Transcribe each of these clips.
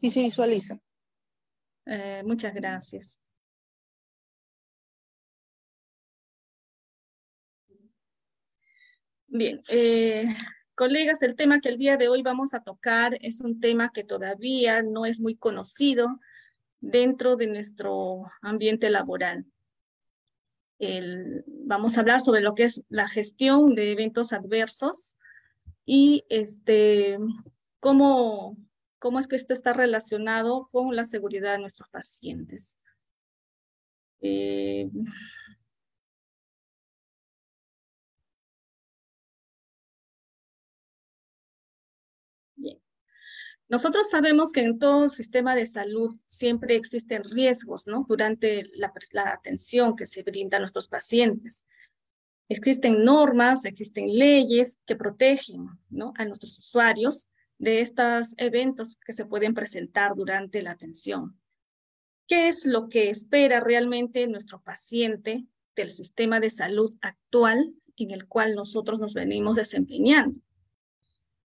Sí se visualiza. Eh, muchas gracias. Bien, eh, colegas, el tema que el día de hoy vamos a tocar es un tema que todavía no es muy conocido dentro de nuestro ambiente laboral. vamos a hablar sobre lo que es la gestión de eventos adversos y este, cómo, cómo es que esto está relacionado con la seguridad de nuestros pacientes. Eh, Nosotros sabemos que en todo sistema de salud siempre existen riesgos, ¿no? Durante la, atención que se brinda a nuestros pacientes. Existen normas, existen leyes que protegen. A nuestros usuarios de estos eventos que se pueden presentar durante la atención. ¿Qué es lo que espera realmente nuestro paciente del sistema de salud actual en el cual nosotros nos venimos desempeñando?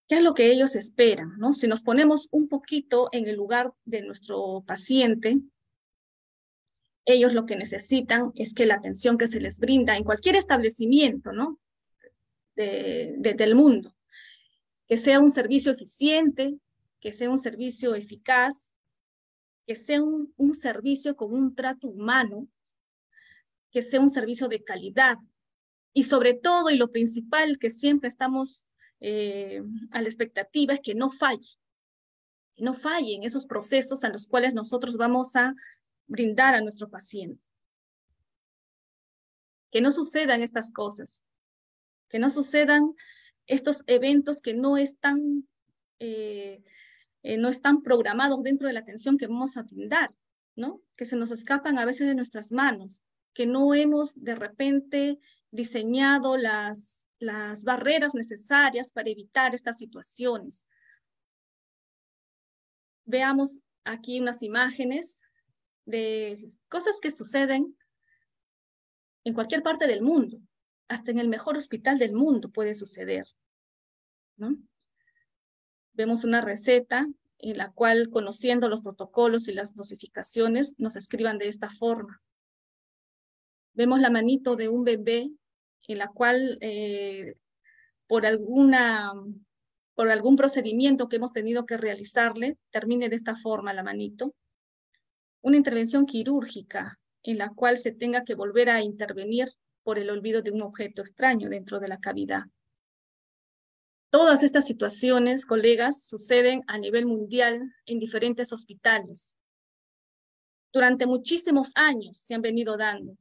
¿Qué es lo que ellos esperan? ¿no? Si nos ponemos un poquito en el lugar de nuestro paciente, ellos lo que necesitan es que la atención que se les brinda en cualquier establecimiento ¿no? de, del mundo, que sea un servicio eficiente, que sea un servicio eficaz, que sea un, servicio con un trato humano, que sea un servicio de calidad y sobre todo y lo principal que siempre estamos eh, a la expectativa es que no falle, no falle en esos procesos a los cuales nosotros vamos a brindar a nuestro paciente. Que no sucedan estas cosas, que no sucedan estos eventos que no están, eh, eh, no están programados dentro de la atención que vamos a brindar, ¿no? Que se nos escapan a veces de nuestras manos, que no hemos de repente diseñado las, las barreras necesarias para evitar estas situaciones. Veamos aquí unas imágenes de cosas que suceden en cualquier parte del mundo, hasta en el mejor hospital del mundo puede suceder. Vemos una receta en la cual, conociendo los protocolos y las dosificaciones, nos escriban de esta forma. Vemos la manito de un bebé en la cual eh, por, alguna, por algún procedimiento que hemos tenido que realizarle, termine de esta forma la manito. Una intervención quirúrgica en la cual se tenga que volver a intervenir por el olvido de un objeto extraño dentro de la cavidad. Todas estas situaciones, colegas, suceden a nivel mundial en diferentes hospitales. Durante muchísimos años se han venido dando.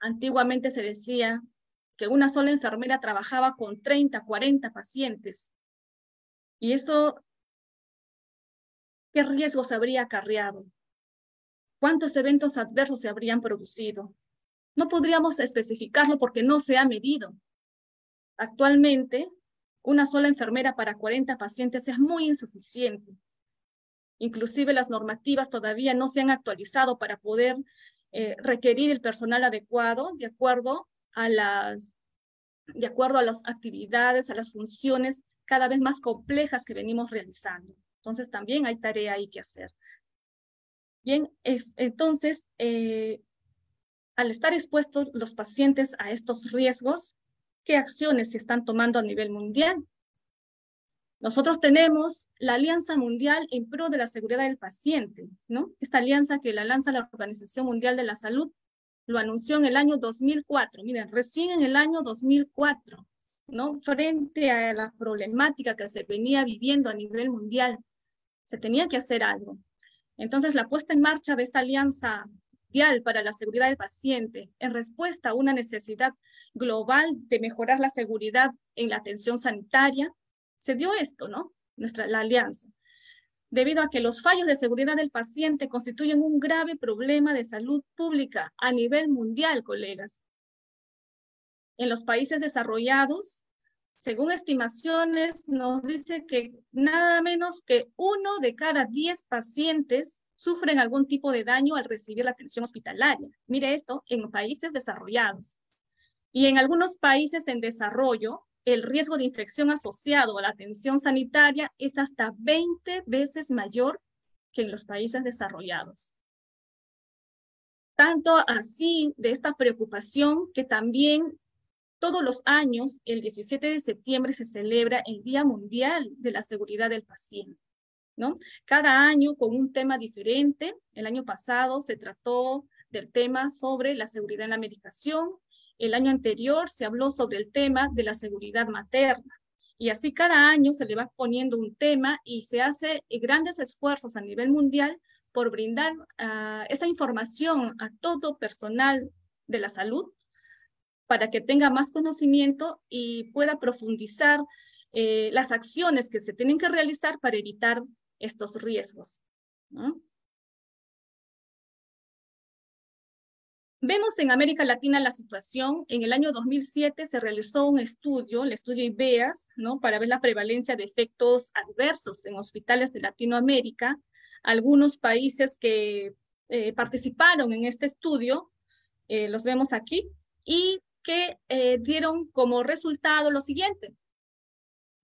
Antiguamente se decía que una sola enfermera trabajaba con 30, 40 pacientes. Y eso, ¿qué riesgos habría acarreado? ¿Cuántos eventos adversos se habrían producido? No podríamos especificarlo porque no se ha medido. Actualmente, una sola enfermera para 40 pacientes es muy insuficiente. Inclusive las normativas todavía no se han actualizado para poder eh, requerir el personal adecuado de acuerdo a las de acuerdo a las actividades, a las funciones cada vez más complejas que venimos realizando. Entonces también hay tarea ahí que hacer. Bien, es, entonces, eh, al estar expuestos los pacientes a estos riesgos, ¿qué acciones se están tomando a nivel mundial? Nosotros tenemos la Alianza Mundial en pro de la seguridad del paciente, ¿no? Esta alianza que la lanza la Organización Mundial de la Salud lo anunció en el año 2004. Miren, recién en el año 2004, ¿no? Frente a la problemática que se venía viviendo a nivel mundial, se tenía que hacer algo. Entonces, la puesta en marcha de esta alianza mundial para la seguridad del paciente en respuesta a una necesidad global de mejorar la seguridad en la atención sanitaria, se dio esto, ¿no? Nuestra, la alianza. Debido a que los fallos de seguridad del paciente constituyen un grave problema de salud pública a nivel mundial, colegas. En los países desarrollados, según estimaciones, nos dice que nada menos que uno de cada diez pacientes sufren algún tipo de daño al recibir la atención hospitalaria. Mire esto, en países desarrollados. Y en algunos países en desarrollo, el riesgo de infección asociado a la atención sanitaria es hasta 20 veces mayor que en los países desarrollados. Tanto así de esta preocupación que también todos los años, el 17 de septiembre, se celebra el Día Mundial de la Seguridad del Paciente. ¿No? Cada año con un tema diferente. El año pasado se trató del tema sobre la seguridad en la medicación. El año anterior se habló sobre el tema de la seguridad materna. Y así cada año se le va poniendo un tema y se hace grandes esfuerzos a nivel mundial por brindar uh, esa información a todo personal de la salud para que tenga más conocimiento y pueda profundizar eh, las acciones que se tienen que realizar para evitar estos riesgos. ¿no? Vemos en América Latina la situación. En el año 2007 se realizó un estudio, el estudio IBEAS, ¿no? para ver la prevalencia de efectos adversos en hospitales de Latinoamérica. Algunos países que eh, participaron en este estudio, eh, los vemos aquí, y que eh, dieron como resultado lo siguiente.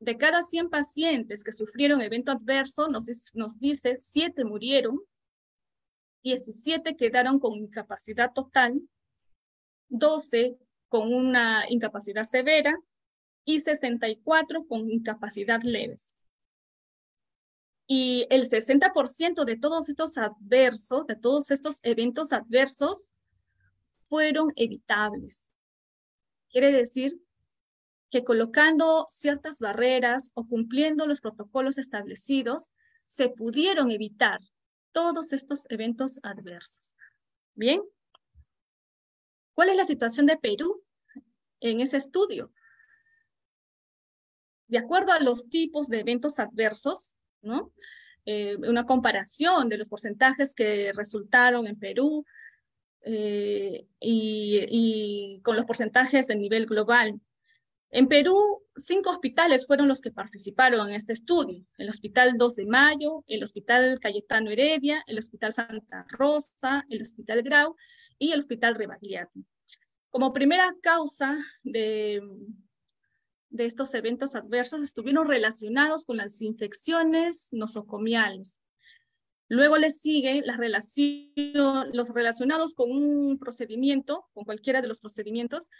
De cada 100 pacientes que sufrieron evento adverso, nos, dice 7 murieron, 17 quedaron con incapacidad total, 12 con una incapacidad severa y 64 con incapacidad leves. Y el 60% de todos estos adversos, de todos estos eventos adversos, fueron evitables. Quiere decir que colocando ciertas barreras o cumpliendo los protocolos establecidos, se pudieron evitar todos estos eventos adversos. Bien. ¿Cuál es la situación de Perú en ese estudio? De acuerdo a los tipos de eventos adversos, ¿no? Eh, una comparación de los porcentajes que resultaron en Perú eh, y, con los porcentajes a nivel global. En Perú, cinco hospitales fueron los que participaron en este estudio. El Hospital 2 de Mayo, el Hospital Cayetano Heredia, el Hospital Santa Rosa, el Hospital Grau y el Hospital Rebagliati. Como primera causa de, de estos eventos adversos estuvieron relacionados con las infecciones nosocomiales. Luego le sigue los relacionados con un procedimiento, con cualquiera de los procedimientos,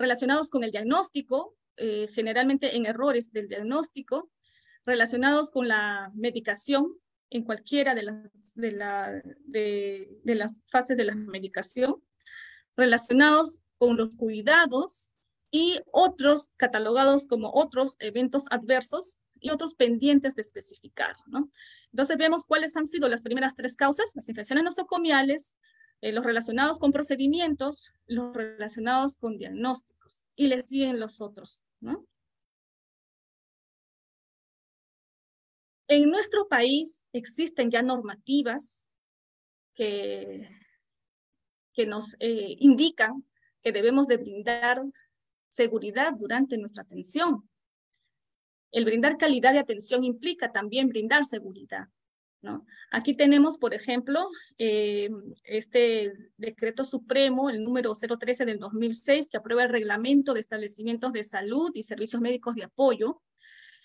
relacionados con el diagnóstico, eh, generalmente en errores del diagnóstico, relacionados con la medicación en cualquiera de las, de, la, de, de las fases de la medicación, relacionados con los cuidados y otros catalogados como otros eventos adversos y otros pendientes de especificar. ¿no? Entonces vemos cuáles han sido las primeras tres causas, las infecciones nosocomiales, eh, los relacionados con procedimientos, los relacionados con diagnósticos, y le siguen los otros, ¿no? En nuestro país existen ya normativas que, que nos eh, indican que debemos de brindar seguridad durante nuestra atención. El brindar calidad de atención implica también brindar seguridad. ¿No? Aquí tenemos, por ejemplo, eh, este decreto supremo, el número 013 del 2006, que aprueba el reglamento de establecimientos de salud y servicios médicos de apoyo,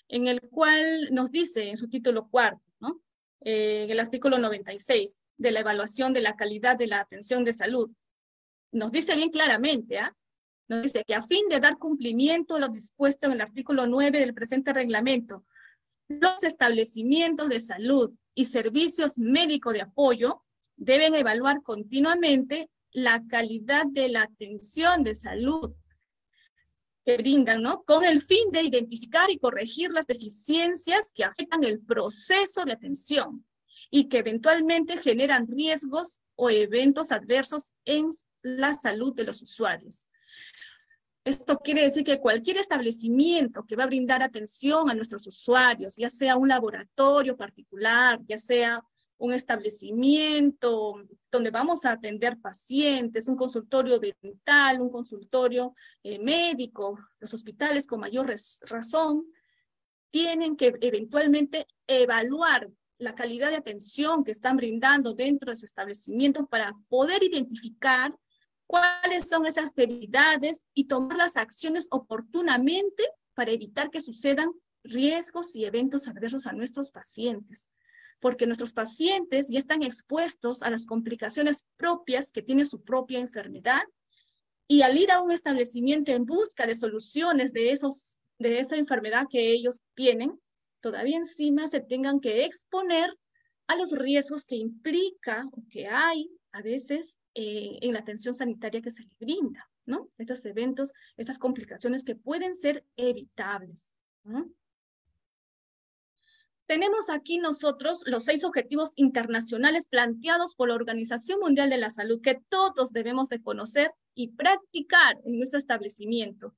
en el cual nos dice en su título cuarto, ¿no? Eh, en el artículo 96, de la evaluación de la calidad de la atención de salud. Nos dice bien claramente, ¿ah? Nos dice que a fin de dar cumplimiento a lo dispuesto en el artículo 9 del presente reglamento, los establecimientos de salud y servicios médicos de apoyo deben evaluar continuamente la calidad de la atención de salud que brindan, ¿no? Con el fin de identificar y corregir las deficiencias que afectan el proceso de atención y que eventualmente generan riesgos o eventos adversos en la salud de los usuarios. Esto quiere decir que cualquier establecimiento que va a brindar atención a nuestros usuarios, ya sea un laboratorio particular, ya sea un establecimiento donde vamos a atender pacientes, un consultorio dental, un consultorio eh, médico, los hospitales con mayor razón, tienen que eventualmente evaluar la calidad de atención que están brindando dentro de su establecimiento para poder identificar cuáles son esas debilidades y tomar las acciones oportunamente para evitar que sucedan riesgos y eventos adversos a nuestros pacientes, porque nuestros pacientes ya están expuestos a las complicaciones propias que tiene su propia enfermedad y al ir a un establecimiento en busca de soluciones de, esos, de esa enfermedad que ellos tienen, todavía encima se tengan que exponer a los riesgos que implica o que hay a veces eh, en la atención sanitaria que se le brinda, ¿no? Estos eventos, estas complicaciones que pueden ser evitables. ¿no? Tenemos aquí nosotros los seis objetivos internacionales planteados por la Organización Mundial de la Salud que todos debemos de conocer y practicar en nuestro establecimiento.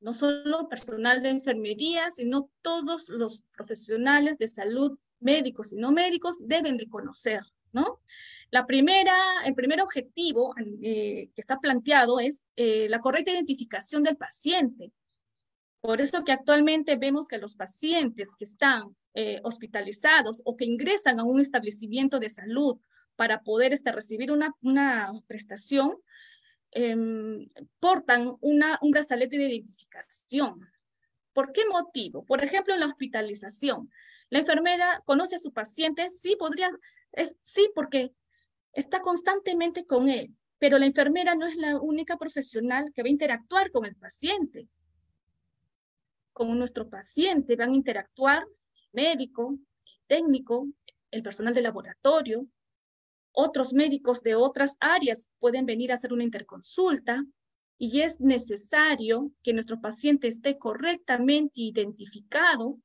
No solo personal de enfermería, sino todos los profesionales de salud, médicos y no médicos, deben de conocer, ¿no? La primera, el primer objetivo eh, que está planteado es eh, la correcta identificación del paciente, por eso que actualmente vemos que los pacientes que están eh, hospitalizados o que ingresan a un establecimiento de salud para poder este, recibir una, una prestación, em, portan una, un brazalete de identificación. ¿Por qué motivo? Por ejemplo, en la hospitalización. La enfermera conoce a su paciente, sí podría, es, sí porque está constantemente con él, pero la enfermera no es la única profesional que va a interactuar con el paciente. Con nuestro paciente van a interactuar el médico, el técnico, el personal de laboratorio, otros médicos de otras áreas pueden venir a hacer una interconsulta y es necesario que nuestro paciente esté correctamente identificado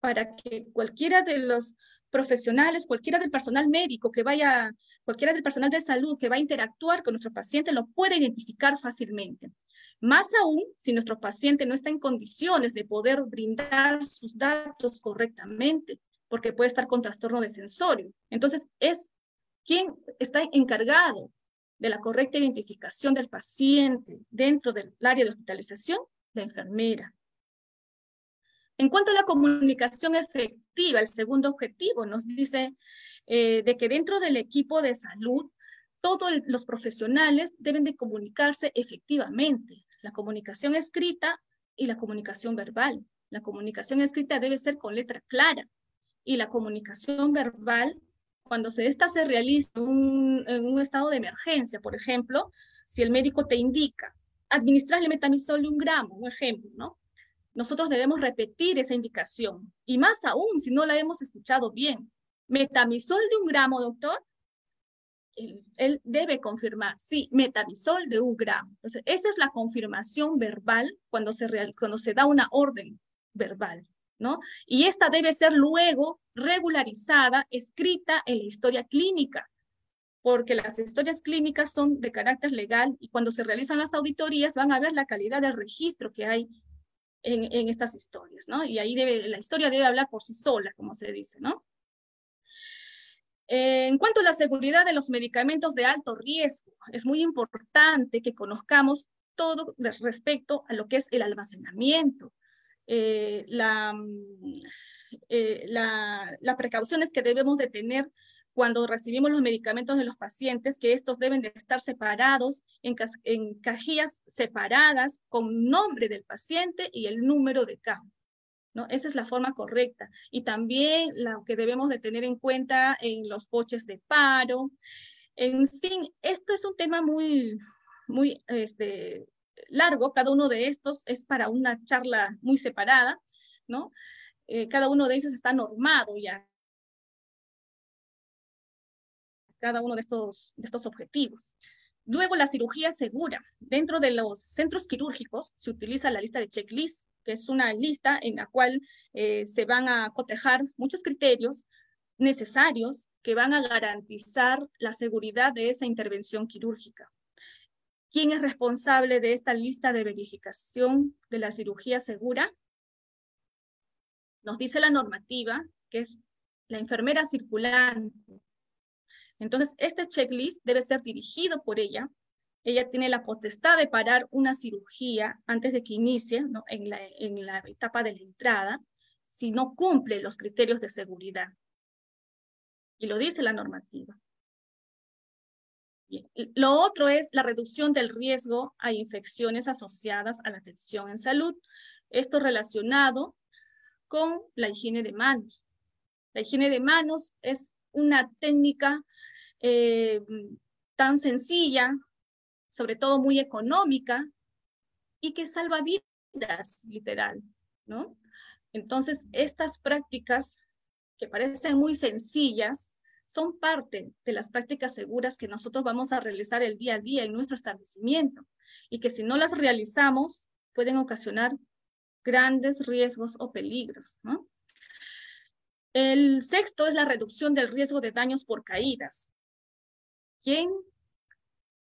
para que cualquiera de los profesionales, cualquiera del personal médico que vaya, cualquiera del personal de salud que va a interactuar con nuestro paciente lo pueda identificar fácilmente. Más aún si nuestro paciente no está en condiciones de poder brindar sus datos correctamente, porque puede estar con trastorno de sensorio. Entonces, es quien está encargado de la correcta identificación del paciente dentro del área de hospitalización, la enfermera. En cuanto a la comunicación efectiva, el segundo objetivo nos dice eh, de que dentro del equipo de salud, todos los profesionales deben de comunicarse efectivamente la comunicación escrita y la comunicación verbal. La comunicación escrita debe ser con letra clara y la comunicación verbal, cuando se, esta se realiza en un estado de emergencia, por ejemplo, si el médico te indica administrarle metamisol de un gramo, un ejemplo, ¿no? Nosotros debemos repetir esa indicación y más aún si no la hemos escuchado bien. Metamisol de un gramo, doctor, él, debe confirmar, sí, metamisol de un gramo. Entonces, esa es la confirmación verbal cuando se, cuando se da una orden verbal, ¿no? Y esta debe ser luego regularizada, escrita en la historia clínica, porque las historias clínicas son de carácter legal y cuando se realizan las auditorías van a ver la calidad del registro que hay en, estas historias, ¿no? Y ahí debe, la historia debe hablar por sí sola, como se dice, ¿no? En cuanto a la seguridad de los medicamentos de alto riesgo, es muy importante que conozcamos todo respecto a lo que es el almacenamiento, eh, mm, eh, las precauciones que debemos de tener cuando recibimos los medicamentos de los pacientes, que estos deben de estar separados en, en cajillas separadas con nombre del paciente y el número de caja. ¿no? Esa es la forma correcta. Y también lo que debemos de tener en cuenta en los coches de paro. En fin, esto es un tema muy, muy este, largo. Cada uno de estos es para una charla muy separada, ¿no? Eh, cada uno de ellos está normado ya. Cada uno de estos, de estos objetivos. Luego, la cirugía segura. Dentro de los centros quirúrgicos se utiliza la lista de checklist que es una lista en la cual eh, se van a cotejar muchos criterios necesarios que van a garantizar la seguridad de esa intervención quirúrgica. ¿Quién es responsable de esta lista de verificación de la cirugía segura? Nos dice la normativa que es la enfermera circulante. Entonces, este checklist debe ser dirigido por ella ella tiene la potestad de parar una cirugía antes de que inicie en, la, etapa de la entrada si no cumple los criterios de seguridad. Y lo dice la normativa. Lo otro es la reducción del riesgo a infecciones asociadas a la atención en salud. Esto relacionado con la higiene de manos. La higiene de manos es una técnica eh, tan sencilla, sobre todo muy económica, y que salva vidas, literal, ¿no? Entonces, estas prácticas que parecen muy sencillas, son parte de las prácticas seguras que nosotros vamos a realizar el día a día en nuestro establecimiento y que si no las realizamos pueden ocasionar grandes riesgos o peligros. El sexto es la reducción del riesgo de daños por caídas. ¿Quién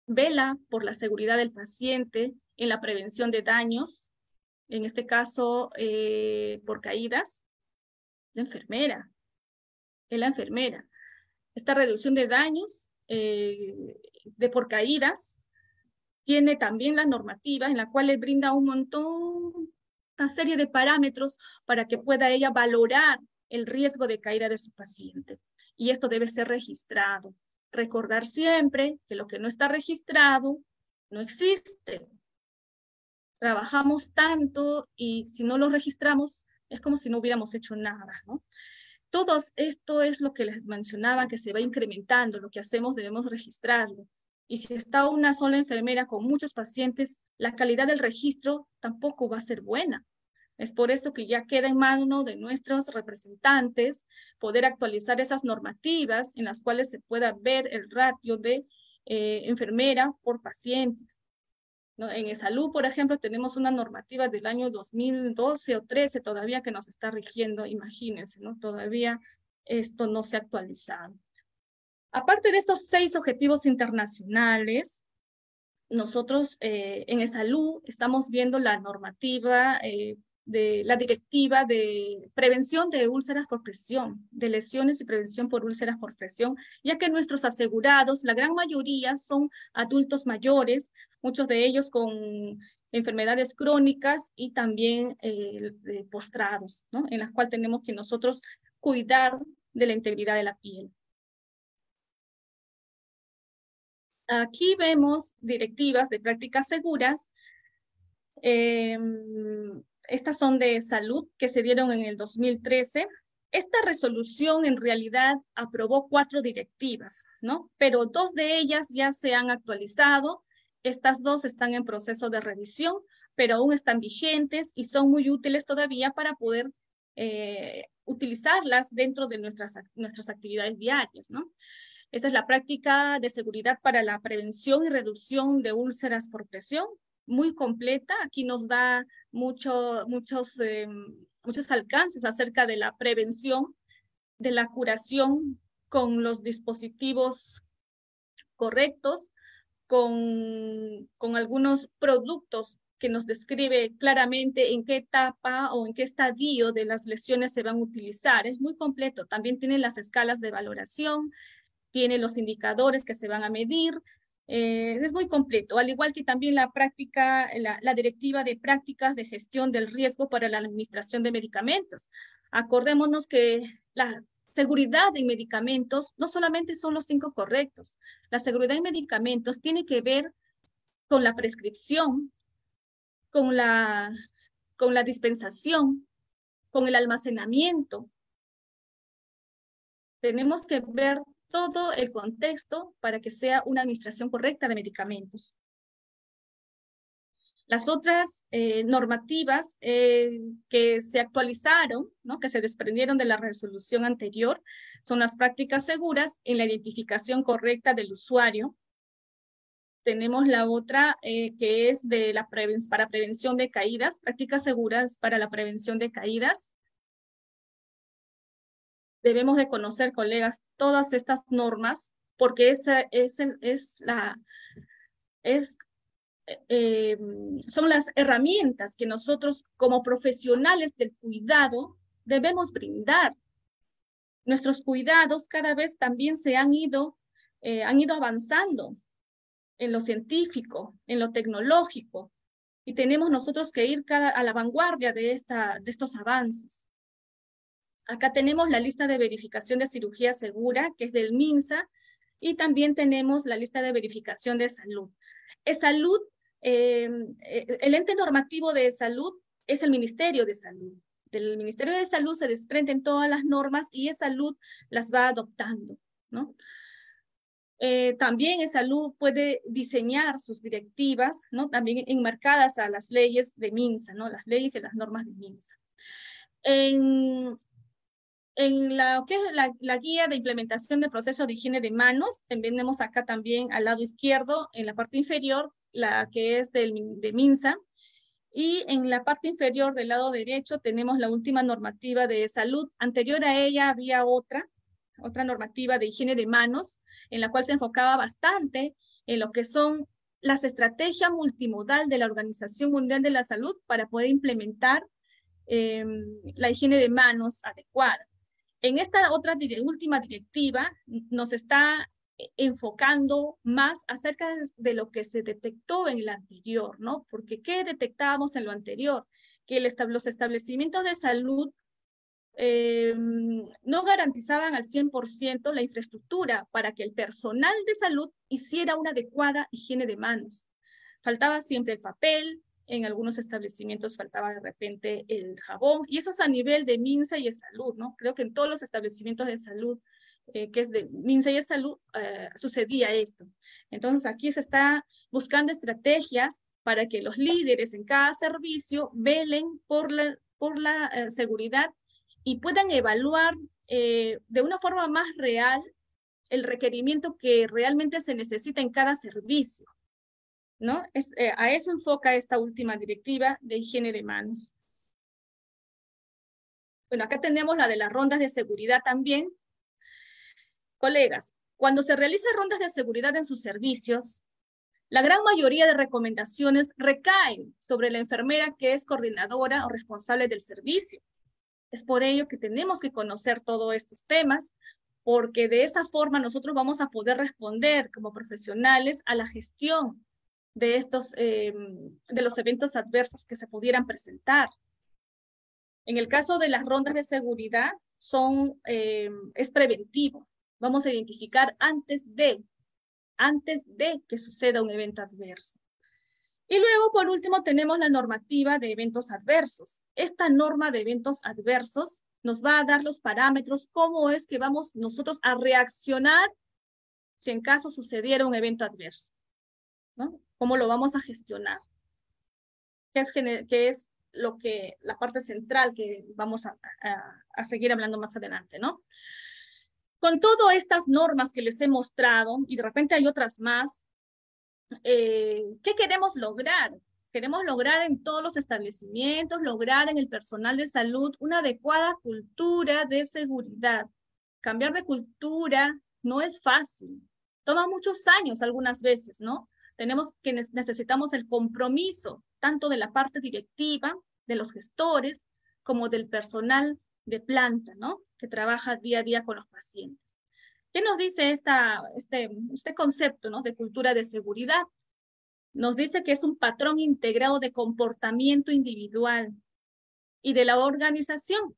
vela por la seguridad del paciente en la prevención de daños? En este caso, eh, por caídas, la enfermera. Es la enfermera esta reducción de daños eh, de por caídas tiene también la normativa en la cual le brinda un montón, una serie de parámetros para que pueda ella valorar el riesgo de caída de su paciente. Y esto debe ser registrado. Recordar siempre que lo que no está registrado no existe. Trabajamos tanto y si no lo registramos es como si no hubiéramos hecho nada, ¿no? Todo esto es lo que les mencionaba, que se va incrementando, lo que hacemos debemos registrarlo. Y si está una sola enfermera con muchos pacientes, la calidad del registro tampoco va a ser buena. Es por eso que ya queda en mano de nuestros representantes poder actualizar esas normativas en las cuales se pueda ver el ratio de eh, enfermera por pacientes. En salud, por ejemplo, tenemos una normativa del año 2012 o 13 todavía que nos está rigiendo, imagínense, ¿no? Todavía esto no se ha actualizado. Aparte de estos seis objetivos internacionales, nosotros eh, en salud estamos viendo la normativa eh, de la directiva de prevención de úlceras por presión, de lesiones y prevención por úlceras por presión, ya que nuestros asegurados, la gran mayoría son adultos mayores, muchos de ellos con enfermedades crónicas y también eh, postrados, ¿no? en las cuales tenemos que nosotros cuidar de la integridad de la piel. Aquí vemos directivas de prácticas seguras. Eh, estas son de salud que se dieron en el 2013. Esta resolución en realidad aprobó cuatro directivas, ¿no? Pero dos de ellas ya se han actualizado. Estas dos están en proceso de revisión, pero aún están vigentes y son muy útiles todavía para poder eh, utilizarlas dentro de nuestras, nuestras actividades diarias, ¿no? Esta es la práctica de seguridad para la prevención y reducción de úlceras por presión, muy completa. Aquí nos da mucho, muchos, eh, muchos alcances acerca de la prevención, de la curación con los dispositivos correctos, con, con algunos productos que nos describe claramente en qué etapa o en qué estadio de las lesiones se van a utilizar. Es muy completo. También tiene las escalas de valoración, tiene los indicadores que se van a medir, eh, es muy completo, al igual que también la práctica, la, directiva de prácticas de gestión del riesgo para la administración de medicamentos. Acordémonos que la seguridad en medicamentos no solamente son los cinco correctos, la seguridad en medicamentos tiene que ver con la prescripción, con la, con la dispensación, con el almacenamiento. Tenemos que ver todo el contexto para que sea una administración correcta de medicamentos. Las otras eh, normativas eh, que se actualizaron, ¿no? que se desprendieron de la resolución anterior, son las prácticas seguras en la identificación correcta del usuario. Tenemos la otra eh, que es de la para prevención de caídas, prácticas seguras para la prevención de caídas debemos de conocer, colegas, todas estas normas, porque esa es, es la, es, eh, son las herramientas que nosotros como profesionales del cuidado debemos brindar. Nuestros cuidados cada vez también se han ido, eh, han ido avanzando en lo científico, en lo tecnológico, y tenemos nosotros que ir cada, a la vanguardia de, esta, de estos avances. Acá tenemos la lista de verificación de cirugía segura, que es del MINSA, y también tenemos la lista de verificación de salud. Es salud, eh, eh, el ente normativo de salud es el Ministerio de Salud. Del Ministerio de Salud se desprenden todas las normas y es salud las va adoptando, ¿no? Eh, también en salud puede diseñar sus directivas, ¿no? También enmarcadas a las leyes de MINSA, ¿no? Las leyes y las normas de MINSA. En, en la, ¿qué es la, guía de implementación del proceso de higiene de manos, tenemos acá también al lado izquierdo, en la parte inferior, la que es del, de MINSA, y en la parte inferior del lado derecho tenemos la última normativa de salud. Anterior a ella había otra, otra normativa de higiene de manos, en la cual se enfocaba bastante en lo que son las estrategias multimodal de la Organización Mundial de la Salud para poder implementar em, la higiene de manos adecuada. En esta otra última directiva nos está enfocando más acerca de lo que se detectó en la anterior, ¿no? Porque ¿qué detectábamos en lo anterior? Que los establecimientos de salud em, no garantizaban al 100% la infraestructura para que el personal de salud hiciera una adecuada higiene de manos. Faltaba siempre el papel, en algunos establecimientos faltaba de repente el jabón, y eso es a nivel de MINSA y de salud, ¿no? Creo que en todos los establecimientos de salud eh, que es de MINSA y de Salud, eh, sucedía esto. Entonces aquí se está buscando estrategias para que los líderes en cada servicio velen por la, por la eh, seguridad y puedan evaluar de una forma más real el requerimiento que realmente se necesita en cada servicio. ¿No? Es, a eso enfoca esta última directiva de higiene de manos. Bueno, acá tenemos la de las rondas de seguridad también, Colegas, cuando se realizan rondas de seguridad en sus servicios, la gran mayoría de recomendaciones recaen sobre la enfermera que es coordinadora o responsable del servicio. Es por ello que tenemos que conocer todos estos temas, porque de esa forma nosotros vamos a poder responder como profesionales a la gestión de estos, em, de los eventos adversos que se pudieran presentar. En el caso de las rondas de seguridad, son, em, es preventivo vamos a identificar antes de, antes de que suceda un evento adverso. Y luego, por último, tenemos la normativa de eventos adversos. Esta norma de eventos adversos nos va a dar los parámetros, cómo es que vamos nosotros a reaccionar si en caso sucediera un evento adverso. ¿no? ¿Cómo lo vamos a gestionar? ¿Qué es, qué es lo que, la parte central que vamos a, a, a seguir hablando más adelante, ¿no? Con todas estas normas que les he mostrado, y de repente hay otras más, eh, ¿qué queremos lograr? Queremos lograr en todos los establecimientos, lograr en el personal de salud una adecuada cultura de seguridad. Cambiar de cultura no es fácil. Toma muchos años algunas veces, ¿no? Tenemos que necesitamos el compromiso tanto de la parte directiva, de los gestores, como del personal de planta, ¿no? Que trabaja día a día con los pacientes. ¿Qué nos dice este, este concepto, ¿no? De cultura de seguridad. Nos dice que es un patrón integrado de comportamiento individual y de la organización,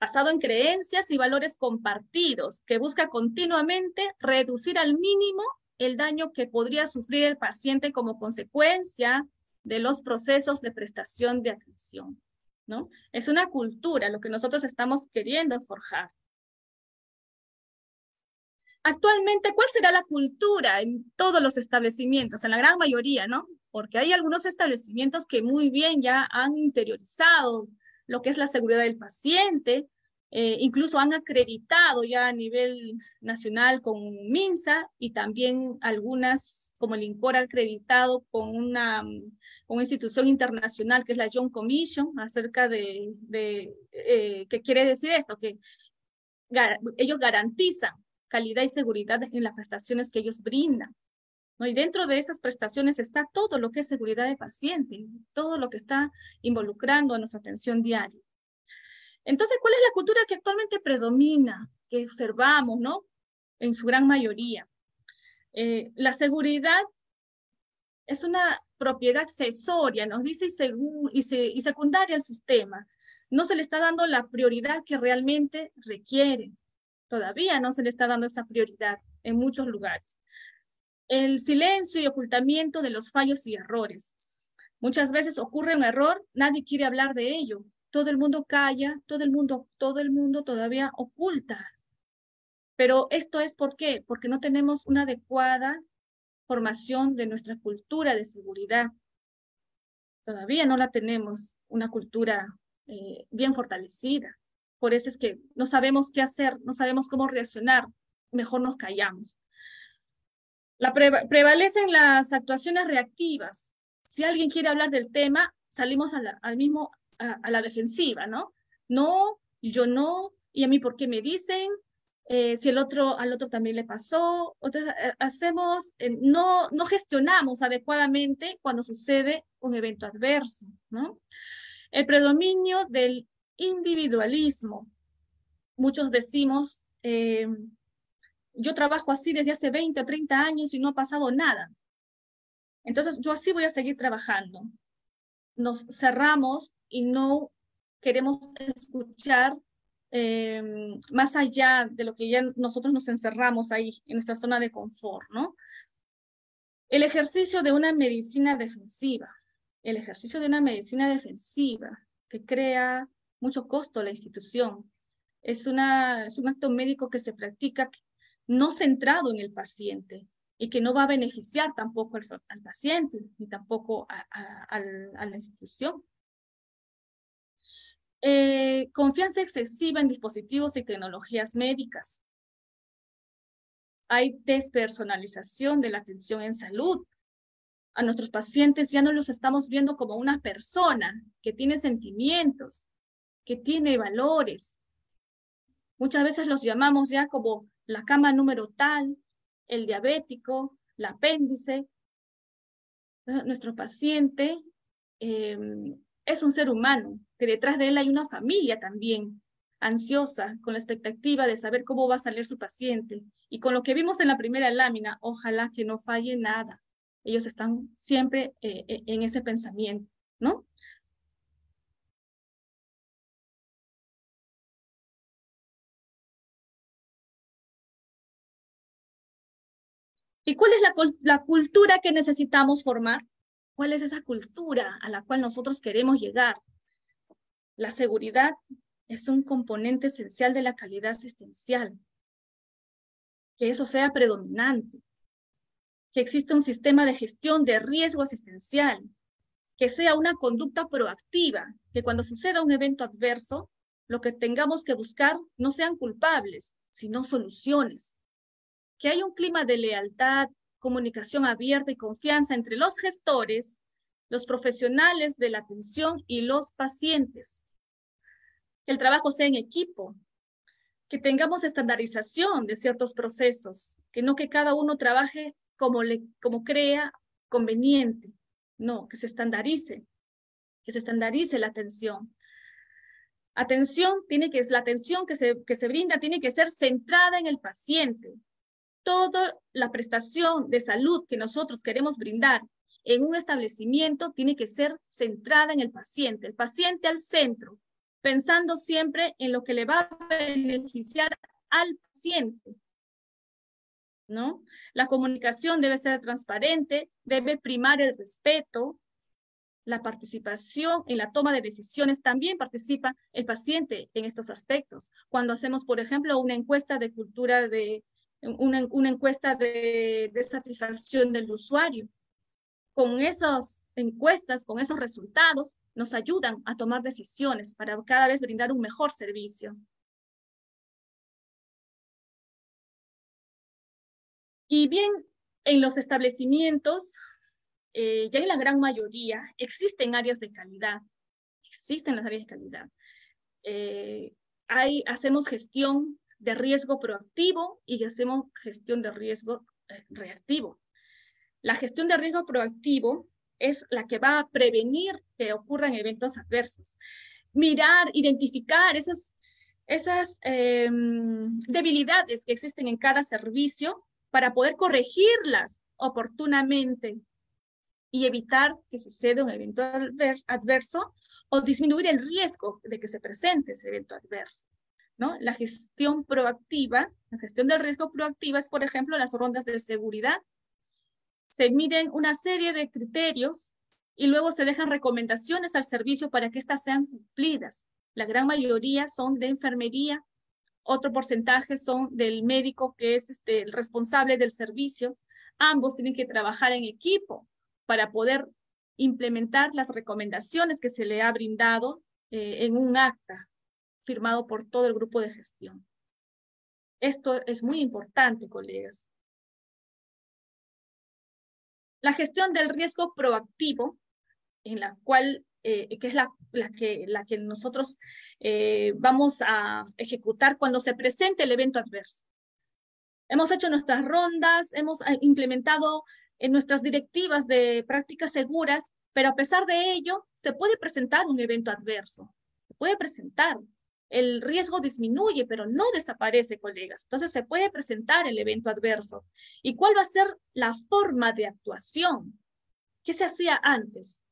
basado en creencias y valores compartidos, que busca continuamente reducir al mínimo el daño que podría sufrir el paciente como consecuencia de los procesos de prestación de atención. ¿no? Es una cultura lo que nosotros estamos queriendo forjar. Actualmente, ¿cuál será la cultura en todos los establecimientos? En la gran mayoría, ¿no? Porque hay algunos establecimientos que muy bien ya han interiorizado lo que es la seguridad del paciente, eh, incluso han acreditado ya a nivel nacional con MINSA y también algunas, como el INCOR, acreditado con una, una institución internacional que es la John Commission, acerca de, de eh, ¿qué quiere decir esto? Que ellos garantizan calidad y seguridad en las prestaciones que ellos brindan. Y dentro de esas prestaciones está todo lo que es seguridad de paciente, todo lo que está involucrando a nuestra atención diaria. Entonces, ¿cuál es la cultura que actualmente predomina, que observamos, ¿no? En su gran mayoría. Eh, la seguridad es una propiedad accesoria, nos dice, y, y secundaria al sistema. No se le está dando la prioridad que realmente requiere. Todavía no se le está dando esa prioridad. en muchos lugares. El silencio y ocultamiento de los fallos y errores. Muchas veces ocurre un error, nadie quiere hablar de ello. Todo el mundo calla, todo el mundo, todo el mundo todavía oculta. Pero esto es por qué? Porque no tenemos una adecuada formación de nuestra cultura de seguridad. Todavía no la tenemos, una cultura eh, bien fortalecida. Por eso es que no sabemos qué hacer, no sabemos cómo reaccionar, mejor nos callamos. La prevalecen las actuaciones reactivas. Si alguien quiere hablar del tema, salimos al mismo, a, la defensiva, ¿no? No, yo no, y a mí por qué me dicen, eh, si el otro, al otro también le pasó. Entonces, eh, hacemos, no, no gestionamos adecuadamente cuando sucede un evento adverso, ¿no? El predominio del individualismo. Muchos decimos, eh, yo trabajo así desde hace 20 o 30 años y no ha pasado nada. Entonces, yo así voy a seguir trabajando. Nos cerramos y no queremos escuchar eh, más allá de lo que ya nosotros nos encerramos ahí, en nuestra zona de confort, ¿no? El ejercicio de una medicina defensiva el ejercicio de una medicina defensiva que crea mucho costo a la institución. Es, una, es un acto médico que se practica no centrado en el paciente y que no va a beneficiar tampoco al, paciente ni tampoco a, la institución. Eh, confianza excesiva en dispositivos y tecnologías médicas. Hay despersonalización de la atención en salud a nuestros pacientes ya no los estamos viendo como una persona que tiene sentimientos, que tiene valores. Muchas veces los llamamos ya como la cama número tal, el diabético, el apéndice. Nuestro paciente em, es un ser humano, que detrás de él hay una familia también, ansiosa, con la expectativa de saber cómo va a salir su paciente. Y con lo que vimos en la primera lámina, ojalá que no falle nada ellos están siempre eh, eh, en ese pensamiento, ¿no? ¿Y cuál es la, la, cultura que necesitamos formar? ¿Cuál es esa cultura a la cual nosotros queremos llegar? La seguridad es un componente esencial de la calidad asistencial. Que eso sea predominante que exista un sistema de gestión de riesgo asistencial, que sea una conducta proactiva, que cuando suceda un evento adverso, lo que tengamos que buscar no sean culpables, sino soluciones. Que haya un clima de lealtad, comunicación abierta y confianza entre los gestores, los profesionales de la atención y los pacientes. Que el trabajo sea en equipo, que tengamos estandarización de ciertos procesos, que no que cada uno trabaje como, le, como crea conveniente. No, que se estandarice, que se estandarice la atención. Atención tiene que, la atención que se, que se brinda tiene que ser centrada en el paciente. Toda la prestación de salud que nosotros queremos brindar en un establecimiento tiene que ser centrada en el paciente, el paciente al centro, pensando siempre en lo que le va a beneficiar al paciente, ¿no? La comunicación debe ser transparente, debe primar el respeto, la participación en la toma de decisiones. También participa el paciente en estos aspectos. Cuando hacemos, por ejemplo, una encuesta de cultura de, una, encuesta de, de satisfacción del usuario, con esas encuestas, con esos resultados, nos ayudan a tomar decisiones para cada vez brindar un mejor servicio. Y bien, en los establecimientos, eh, ya en la gran mayoría, existen áreas de calidad, existen las áreas de calidad. Eh, hay, hacemos gestión de riesgo proactivo y hacemos gestión de riesgo eh, reactivo. La gestión de riesgo proactivo es la que va a prevenir que ocurran eventos adversos. Mirar, identificar esas, esas em, debilidades que existen en cada servicio para poder corregirlas oportunamente y evitar que suceda un evento adverso o disminuir el riesgo de que se presente ese evento adverso. ¿No? La gestión proactiva, la gestión del riesgo proactiva es, por ejemplo, las rondas de seguridad. Se miden una serie de criterios y luego se dejan recomendaciones al servicio para que éstas sean cumplidas. La gran mayoría son de enfermería, otro porcentaje son del médico que es este, el responsable del servicio. Ambos tienen que trabajar en equipo para poder implementar las recomendaciones que se le ha brindado eh, en un acta firmado por todo el grupo de gestión. Esto es muy importante, colegas. La gestión del riesgo proactivo, en la cual, eh, que es la, que, la que nosotros eh, vamos a ejecutar cuando se presente el evento adverso. Hemos hecho nuestras rondas, hemos eh, implementado en nuestras directivas de prácticas seguras, pero a pesar de ello, se puede presentar un evento adverso. Se puede presentar el riesgo disminuye, pero no desaparece, colegas. Entonces se puede presentar el evento adverso. ¿Y cuál va a ser la forma de actuación? ¿Qué se hacía antes?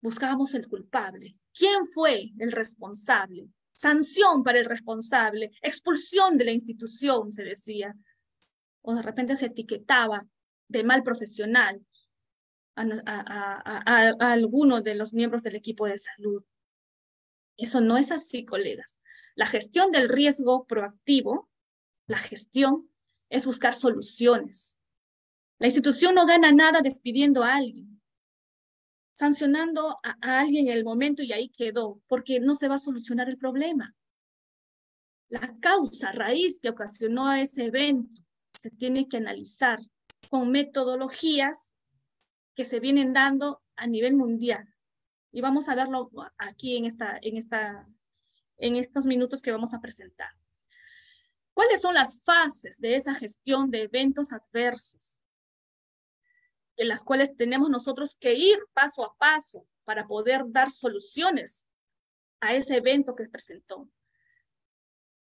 Buscábamos el culpable. ¿Quién fue el responsable? Sanción para el responsable, expulsión de la institución, se decía. O de repente se etiquetaba de mal profesional a, a alguno de los miembros del equipo de salud. Eso no es así, colegas. La gestión del riesgo proactivo, la gestión, es buscar soluciones. La institución no gana nada despidiendo a alguien, sancionando a, alguien en el momento y ahí quedó, porque no se va a solucionar el problema. La causa raíz que ocasionó ese evento se tiene que analizar con metodologías que se vienen dando a nivel mundial. Y vamos a verlo aquí en esta, en esta en estos minutos que vamos a presentar. ¿Cuáles son las fases de esa gestión de eventos adversos? En las cuales tenemos nosotros que ir paso a paso para poder dar soluciones a ese evento que se presentó.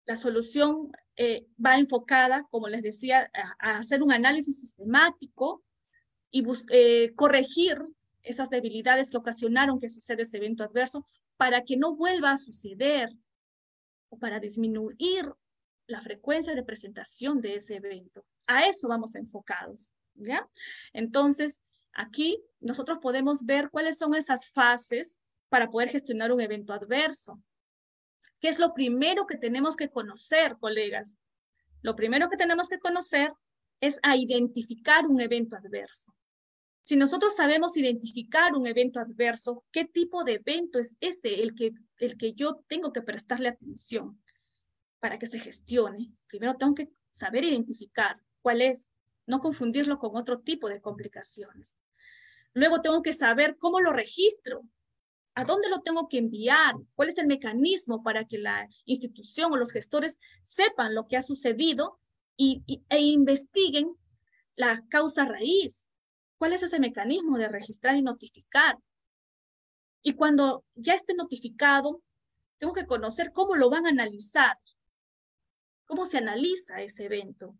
La solución eh, va enfocada, como les decía, a, hacer un análisis sistemático y eh, corregir esas debilidades que ocasionaron que suceda ese evento adverso para que no vuelva a suceder o para disminuir la frecuencia de presentación de ese evento. A eso vamos enfocados, ¿ya? Entonces, aquí nosotros podemos ver cuáles son esas fases para poder gestionar un evento adverso. ¿Qué es lo primero que tenemos que conocer, colegas? Lo primero que tenemos que conocer es a identificar un evento adverso. Si nosotros sabemos identificar un evento adverso, ¿qué tipo de evento es ese el que, el que yo tengo que prestarle atención para que se gestione? Primero tengo que saber identificar cuál es, no confundirlo con otro tipo de complicaciones. Luego tengo que saber cómo lo registro, a dónde lo tengo que enviar, cuál es el mecanismo para que la institución o los gestores sepan lo que ha sucedido y, e investiguen la causa raíz, ¿Cuál es ese mecanismo de registrar y notificar? Y cuando ya esté notificado, tengo que conocer cómo lo van a analizar, cómo se analiza ese evento,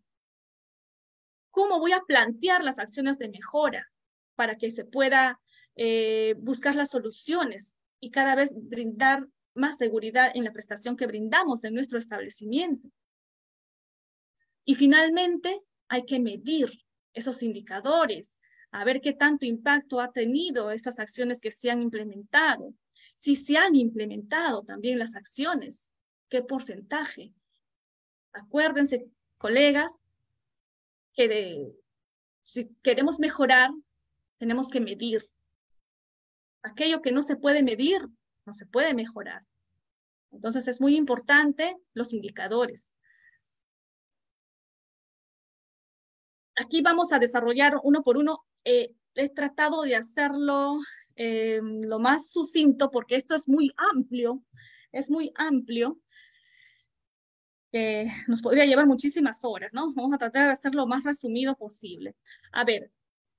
cómo voy a plantear las acciones de mejora para que se pueda eh, buscar las soluciones y cada vez brindar más seguridad en la prestación que brindamos en nuestro establecimiento. Y finalmente, hay que medir esos indicadores, a ver qué tanto impacto ha tenido estas acciones que se han implementado. Si se han implementado también las acciones, ¿qué porcentaje? Acuérdense, colegas, que si queremos mejorar, tenemos que medir. Aquello que no se puede medir, no se puede mejorar. Entonces es muy importante los indicadores. Aquí vamos a desarrollar uno por uno eh, he tratado de hacerlo eh, lo más sucinto porque esto es muy amplio, es muy amplio. nos podría llevar muchísimas horas, ¿no? Vamos a tratar de hacerlo lo más resumido posible. A ver,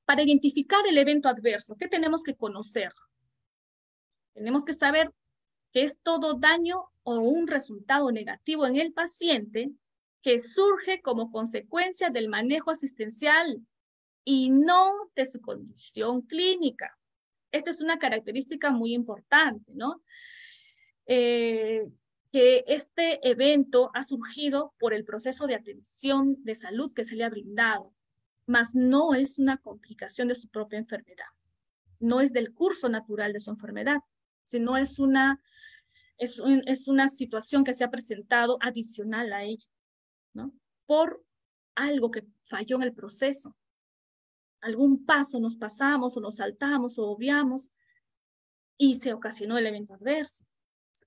para identificar el evento adverso, ¿qué tenemos que conocer? Tenemos que saber que es todo daño o un resultado negativo en el paciente que surge como consecuencia del manejo asistencial y no de su condición clínica. Esta es una característica muy importante, ¿no? Eh, que este evento ha surgido por el proceso de atención de salud que se le ha brindado, mas no es una complicación de su propia enfermedad. No es del curso natural de su enfermedad, sino es una, es, es una situación que se ha presentado adicional a ello, ¿no? Por algo que falló en el proceso. Algún paso nos pasamos o nos saltamos o obviamos y se ocasionó el evento adverso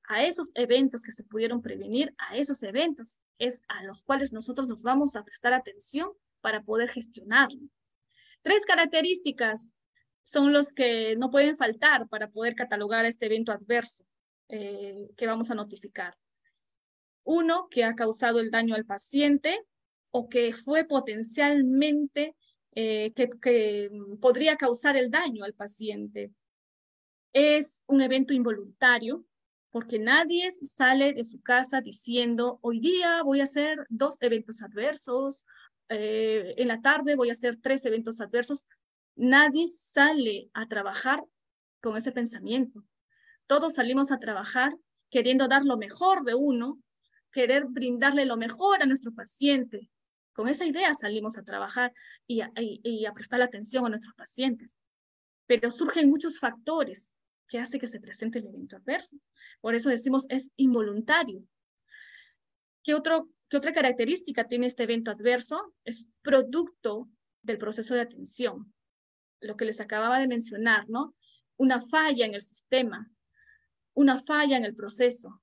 a esos eventos que se pudieron prevenir, a esos eventos es a los cuales nosotros nos vamos a prestar atención para poder gestionarlo. Tres características son los que no pueden faltar para poder catalogar este evento adverso eh, que vamos a notificar. Uno, que ha causado el daño al paciente o que fue potencialmente, eh, que podría causar el daño al paciente. Es un evento involuntario, porque nadie sale de su casa diciendo, hoy día voy a hacer dos eventos adversos, eh, en la tarde voy a hacer tres eventos adversos. Nadie sale a trabajar con ese pensamiento. Todos salimos a trabajar queriendo dar lo mejor de uno, querer brindarle lo mejor a nuestro paciente. Con esa idea salimos a trabajar y a, y a prestar atención a nuestros pacientes. Pero surgen muchos factores que hace que se presente el evento adverso. Por eso decimos es involuntario. ¿Qué, otro, ¿Qué otra característica tiene este evento adverso? Es producto del proceso de atención. Lo que les acababa de mencionar, ¿no? Una falla en el sistema, una falla en el proceso.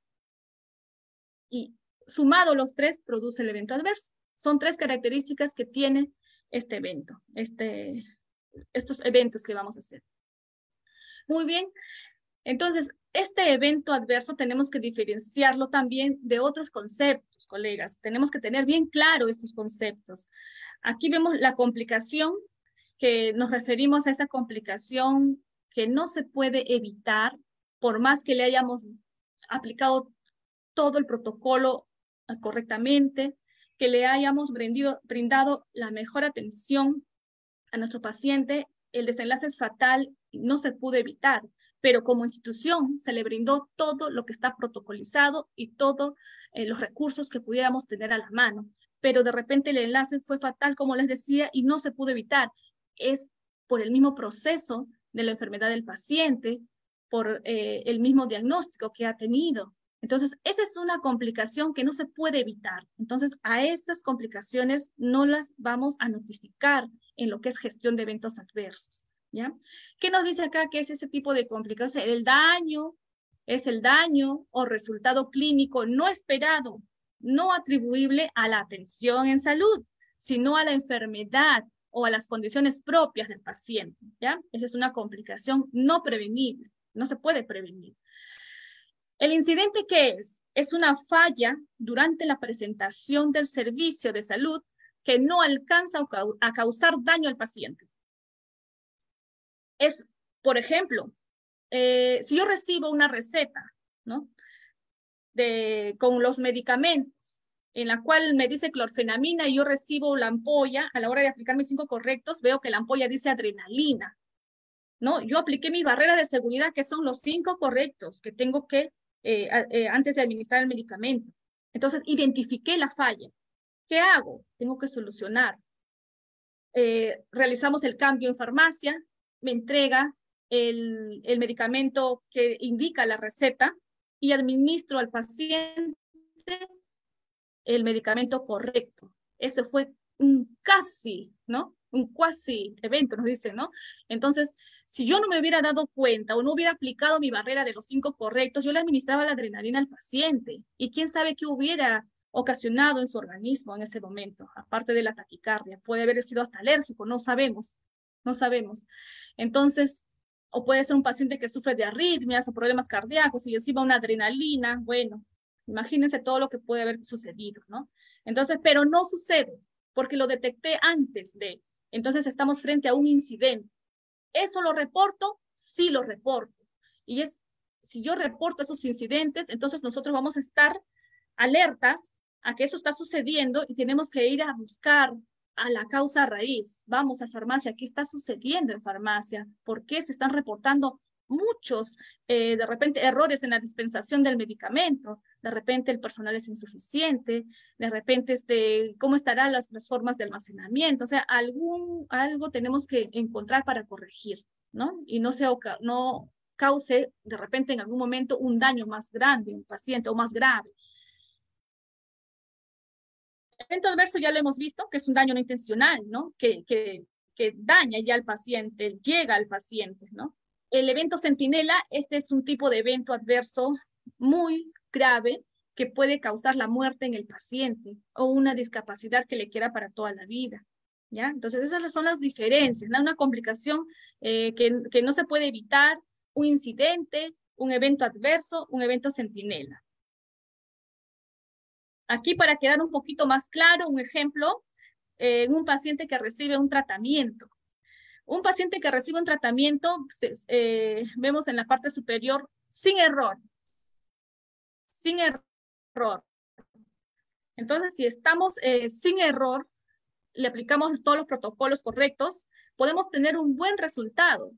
Y sumado los tres, produce el evento adverso. Son tres características que tiene este evento, este, estos eventos que vamos a hacer. Muy bien, entonces, este evento adverso tenemos que diferenciarlo también de otros conceptos, colegas. Tenemos que tener bien claro estos conceptos. Aquí vemos la complicación, que nos referimos a esa complicación que no se puede evitar por más que le hayamos aplicado todo el protocolo correctamente, que le hayamos brindado, brindado la mejor atención a nuestro paciente, el desenlace es fatal, no se pudo evitar pero como institución se le brindó todo lo que está protocolizado y todos eh, los recursos que pudiéramos tener a la mano. Pero de repente el enlace fue fatal, como les decía, y no se pudo evitar. Es por el mismo proceso de la enfermedad del paciente, por eh, el mismo diagnóstico que ha tenido. Entonces, esa es una complicación que no se puede evitar. Entonces, a esas complicaciones no las vamos a notificar en lo que es gestión de eventos adversos. ¿ya? ¿Qué nos dice acá que es ese tipo de complicación? El daño es el daño o resultado clínico no esperado, no atribuible a la atención en salud, sino a la enfermedad o a las condiciones propias del paciente, ¿ya? Esa es una complicación no prevenible, no se puede prevenir. ¿El incidente qué es? Es una falla durante la presentación del servicio de salud que no alcanza a causar daño al paciente es, por ejemplo, eh, si yo recibo una receta, ¿no? De, con los medicamentos, en la cual me dice clorfenamina y yo recibo la ampolla, a la hora de aplicar mis cinco correctos, veo que la ampolla dice adrenalina, ¿no? Yo apliqué mi barrera de seguridad, que son los cinco correctos que tengo que, eh, eh, antes de administrar el medicamento. Entonces, identifiqué la falla. ¿Qué hago? Tengo que solucionar. realizamos el cambio en farmacia, me entrega el, el medicamento que indica la receta y administro al paciente el medicamento correcto. Eso fue un casi, ¿no? Un cuasi evento, nos dicen, ¿no? Entonces, si yo no me hubiera dado cuenta o no hubiera aplicado mi barrera de los cinco correctos, yo le administraba la adrenalina al paciente y quién sabe qué hubiera ocasionado en su organismo en ese momento, aparte de la taquicardia. Puede haber sido hasta alérgico, no sabemos no sabemos. Entonces, o puede ser un paciente que sufre de arritmias o problemas cardíacos y encima una adrenalina, bueno, imagínense todo lo que puede haber sucedido, ¿no? Entonces, pero no sucede porque lo detecté antes de, entonces estamos frente a un incidente. ¿Eso lo reporto? Sí lo reporto. Y es, si yo reporto esos incidentes, entonces nosotros vamos a estar alertas a que eso está sucediendo y tenemos que ir a buscar a la causa raíz. Vamos a farmacia, ¿qué está sucediendo en farmacia? ¿Por qué se están reportando muchos, eh, de repente, errores en la dispensación del medicamento, de repente el personal es insuficiente, de repente este, cómo estarán las, las formas de almacenamiento, o sea, algún, algo tenemos que encontrar para corregir, ¿no? Y no, sea, no cause de repente en algún momento un daño más grande en el paciente o más grave. El evento adverso ya lo hemos visto, que es un daño no intencional, ¿no? Que, que, que daña ya al paciente, llega al paciente, ¿no? El evento centinela, este es un tipo de evento adverso muy grave que puede causar la muerte en el paciente o una discapacidad que le queda para toda la vida. ¿ya? Entonces, esas son las diferencias. Una complicación eh, que, que no se puede evitar, un incidente, un evento adverso, un evento centinela. Aquí para quedar un poquito más claro, un ejemplo, en un paciente que recibe un tratamiento. Un paciente que recibe un tratamiento, eh, vemos en la parte superior, sin error. Sin error. Entonces, si estamos eh, sin error, le aplicamos todos los protocolos correctos, podemos tener un buen resultado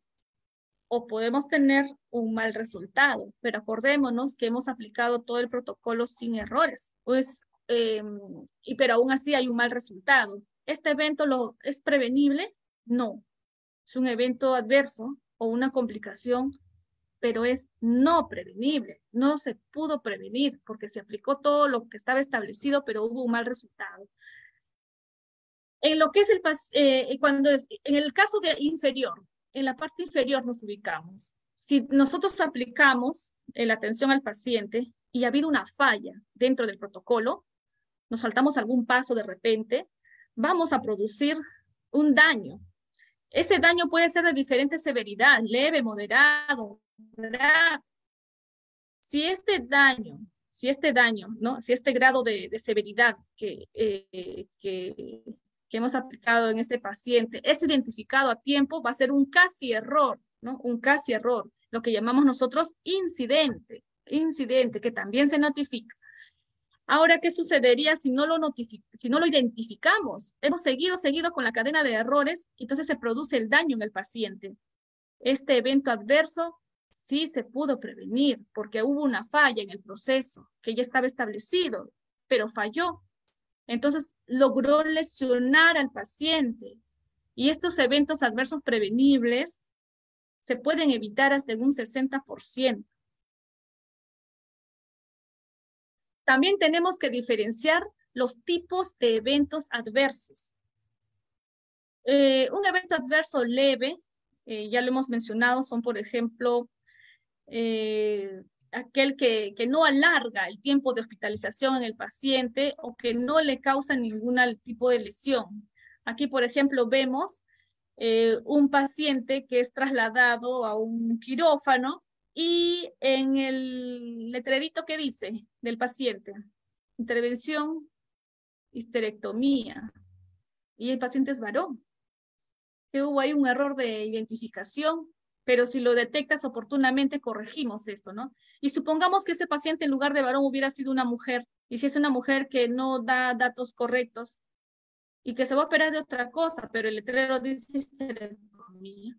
o podemos tener un mal resultado, pero acordémonos que hemos aplicado todo el protocolo sin errores, pues, em, y, pero aún así hay un mal resultado. ¿Este evento lo, es prevenible? No, es un evento adverso o una complicación, pero es no prevenible, no se pudo prevenir porque se aplicó todo lo que estaba establecido, pero hubo un mal resultado. En lo que es el, eh, cuando es, en el caso de inferior, en la parte inferior nos ubicamos. Si nosotros aplicamos la atención al paciente y ha habido una falla dentro del protocolo, nos saltamos algún paso de repente, vamos a producir un daño ese daño puede ser de diferente severidad, leve, moderado. Si este daño, si este daño, ¿no? Si este grado de, severidad que, eh, que, que, hemos aplicado en este paciente es identificado a tiempo, va a ser un casi error, ¿no? Un casi error, lo que llamamos nosotros incidente, incidente, que también se notifica. Ahora, ¿qué sucedería si no lo si identificamos? Hemos seguido, seguido con la cadena de errores, entonces se produce el daño en el paciente. Este evento adverso sí se pudo prevenir porque hubo una falla en el proceso que ya estaba establecido, pero falló. Entonces logró lesionar al paciente. Y estos eventos adversos prevenibles se pueden evitar hasta en un 60%. También tenemos que diferenciar los tipos de eventos adversos. Eh, un evento adverso leve, eh, ya lo hemos mencionado, son por ejemplo eh, aquel que, que, no alarga el tiempo de hospitalización en el paciente o que no le causa ningún tipo de lesión. Aquí, por ejemplo, vemos un paciente que es trasladado a un quirófano y en el letrerito que dice del paciente, intervención, histerectomía, y el paciente es varón. Que hubo ahí un error de identificación, pero si lo detectas oportunamente, corregimos esto, ¿no? Y supongamos que ese paciente en lugar de varón hubiera sido una mujer, y si es una mujer que no da datos correctos y que se va a operar de otra cosa, pero el letrero dice histerectomía.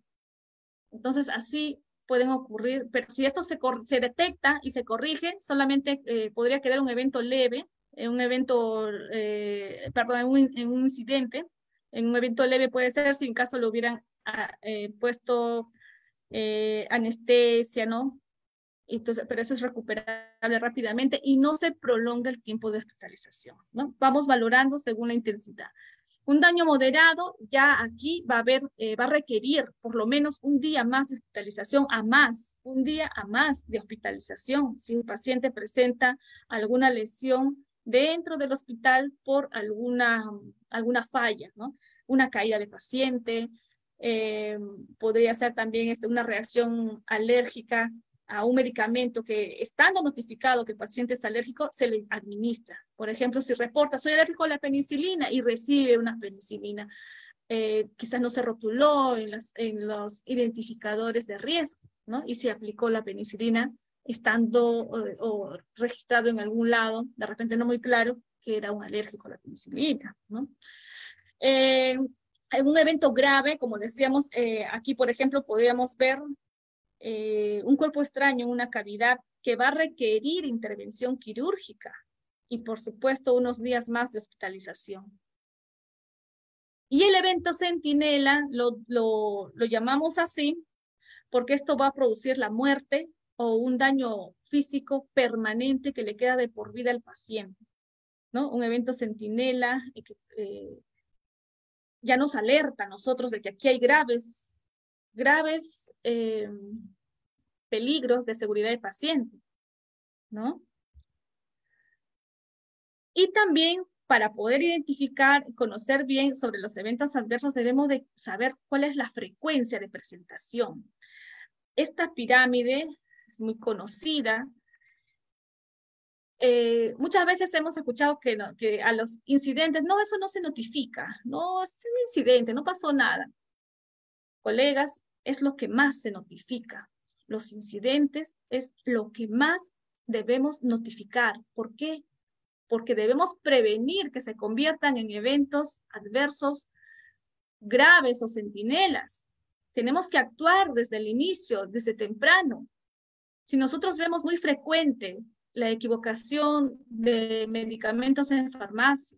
Entonces, así pueden ocurrir, pero si esto se, se detecta y se corrige, solamente eh, podría quedar un evento leve, en un evento, eh, perdón, un, un, incidente, en un evento leve puede ser si en caso le hubieran ah, eh, puesto anestesia, ¿no? Entonces, pero eso es recuperable rápidamente y no se prolonga el tiempo de hospitalización, ¿no? Vamos valorando según la intensidad. Un daño moderado ya aquí va a, haber, eh, va a requerir por lo menos un día más de hospitalización a más, un día a más de hospitalización si un paciente presenta alguna lesión dentro del hospital por alguna, alguna falla, ¿no? Una caída de paciente, eh, podría ser también este, una reacción alérgica a un medicamento que estando notificado que el paciente es alérgico, se le administra. Por ejemplo, si reporta, soy alérgico a la penicilina y recibe una penicilina, eh, quizás no se rotuló en, los identificadores de riesgo, ¿no? Y se aplicó la penicilina estando o, registrado en algún lado, de repente no muy claro, que era un alérgico a la penicilina, ¿no? Eh, en un evento grave, como decíamos, eh, aquí por ejemplo podríamos ver eh, un cuerpo extraño en una cavidad que va a requerir intervención quirúrgica y por supuesto unos días más de hospitalización. Y el evento centinela lo, lo, llamamos así porque esto va a producir la muerte o un daño físico permanente que le queda de por vida al paciente. ¿no? Un evento centinela eh, ya nos alerta a nosotros de que aquí hay graves, graves eh, peligros de seguridad del paciente. ¿no? Y también para poder identificar y conocer bien sobre los eventos adversos debemos de saber cuál es la frecuencia de presentación. Esta pirámide es muy conocida. Eh, muchas veces hemos escuchado que, que a los incidentes, no, eso no se notifica, no es un incidente, no pasó nada. Colegas, es lo que más se notifica. Los incidentes es lo que más debemos notificar. ¿Por qué? Porque debemos prevenir que se conviertan en eventos adversos graves o centinelas. Tenemos que actuar desde el inicio, desde temprano. Si nosotros vemos muy frecuente la equivocación de medicamentos en farmacia,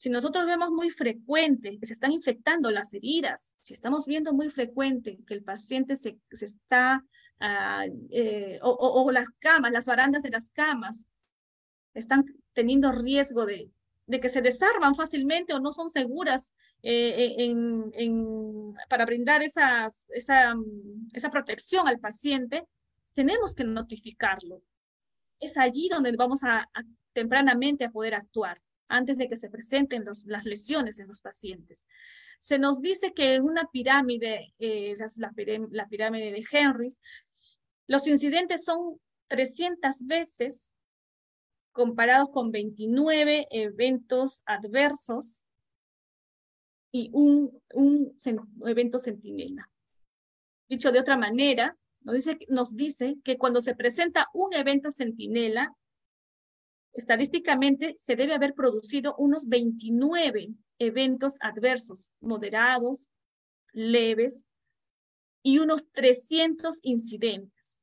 si nosotros vemos muy frecuente que se están infectando las heridas, si estamos viendo muy frecuente que el paciente se, se está, ah, eh, o, las camas, las barandas de las camas, están teniendo riesgo de, de que se desarman fácilmente o no son seguras eh, en, para brindar esas, esa, esa protección al paciente, tenemos que notificarlo. Es allí donde vamos a, tempranamente a poder actuar, antes de que se presenten las lesiones en los pacientes. Se nos dice que en una pirámide, eh, la, pirámide de Henrys, los incidentes son 300 veces comparados con 29 eventos adversos y un, un evento centinela. Dicho de otra manera, nos dice, nos dice que cuando se presenta un evento centinela, estadísticamente se debe haber producido unos 29 eventos adversos, moderados, leves, y unos 300 incidentes.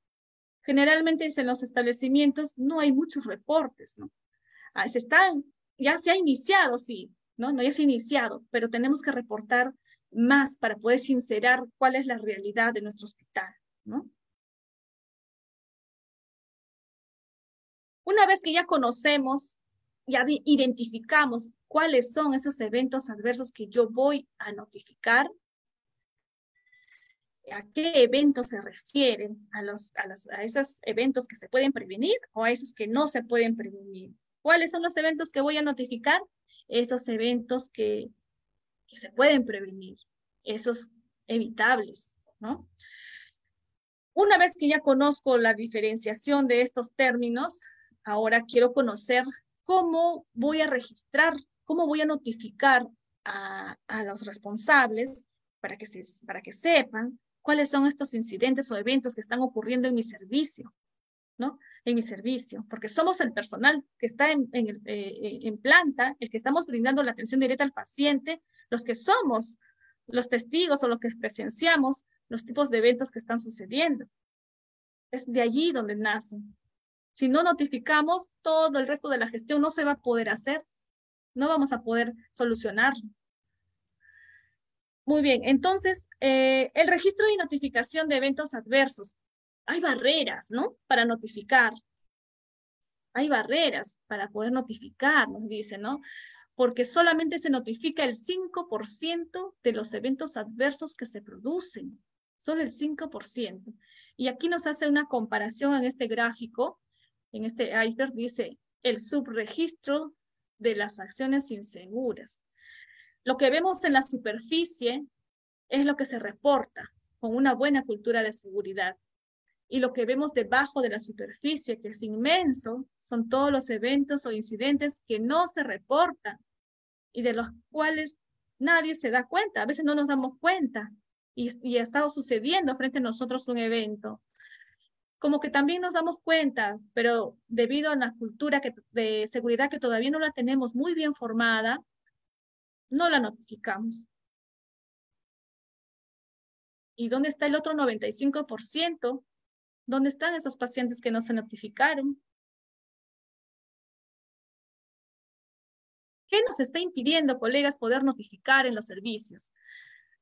Generalmente en los establecimientos no hay muchos reportes, ¿no? Ah, se están, ya se ha iniciado, sí, ¿no? No ya se ha iniciado, pero tenemos que reportar más para poder sincerar cuál es la realidad de nuestro hospital. Una vez que ya conocemos, ya identificamos cuáles son esos eventos adversos que yo voy a notificar, a qué eventos se refieren, a, los, a, los, a esos eventos que se pueden prevenir o a esos que no se pueden prevenir. ¿Cuáles son los eventos que voy a notificar? Esos eventos que, que se pueden prevenir, esos evitables, ¿no? Una vez que ya conozco la diferenciación de estos términos, ahora quiero conocer cómo voy a registrar, cómo voy a notificar a, los responsables para que, se, para que sepan cuáles son estos incidentes o eventos que están ocurriendo en mi servicio, ¿no? En mi servicio, porque somos el personal que está en, en, eh, en planta, el que estamos brindando la atención directa al paciente, los que somos los testigos o los que presenciamos los tipos de eventos que están sucediendo. Es de allí donde nacen. Si no notificamos, todo el resto de la gestión no se va a poder hacer. No vamos a poder solucionarlo. Muy bien, entonces, eh, el registro y notificación de eventos adversos. Hay barreras, ¿no? Para notificar. Hay barreras para poder notificar, nos dice, ¿no? Porque solamente se notifica el 5% de los eventos adversos que se producen solo el 5%. Y aquí nos hace una comparación en este gráfico, en este iceberg dice el subregistro de las acciones inseguras. Lo que vemos en la superficie es lo que se reporta con una buena cultura de seguridad. Y lo que vemos debajo de la superficie, que es inmenso, son todos los eventos o incidentes que no se reportan y de los cuales nadie se da cuenta. A veces no nos damos cuenta y, ha estado sucediendo frente a nosotros un evento. Como que también nos damos cuenta, pero debido a la cultura que, de seguridad que todavía no la tenemos muy bien formada, no la notificamos. ¿Y dónde está el otro 95%? ¿Dónde están esos pacientes que no se notificaron? ¿Qué nos está impidiendo, colegas, poder notificar en los servicios?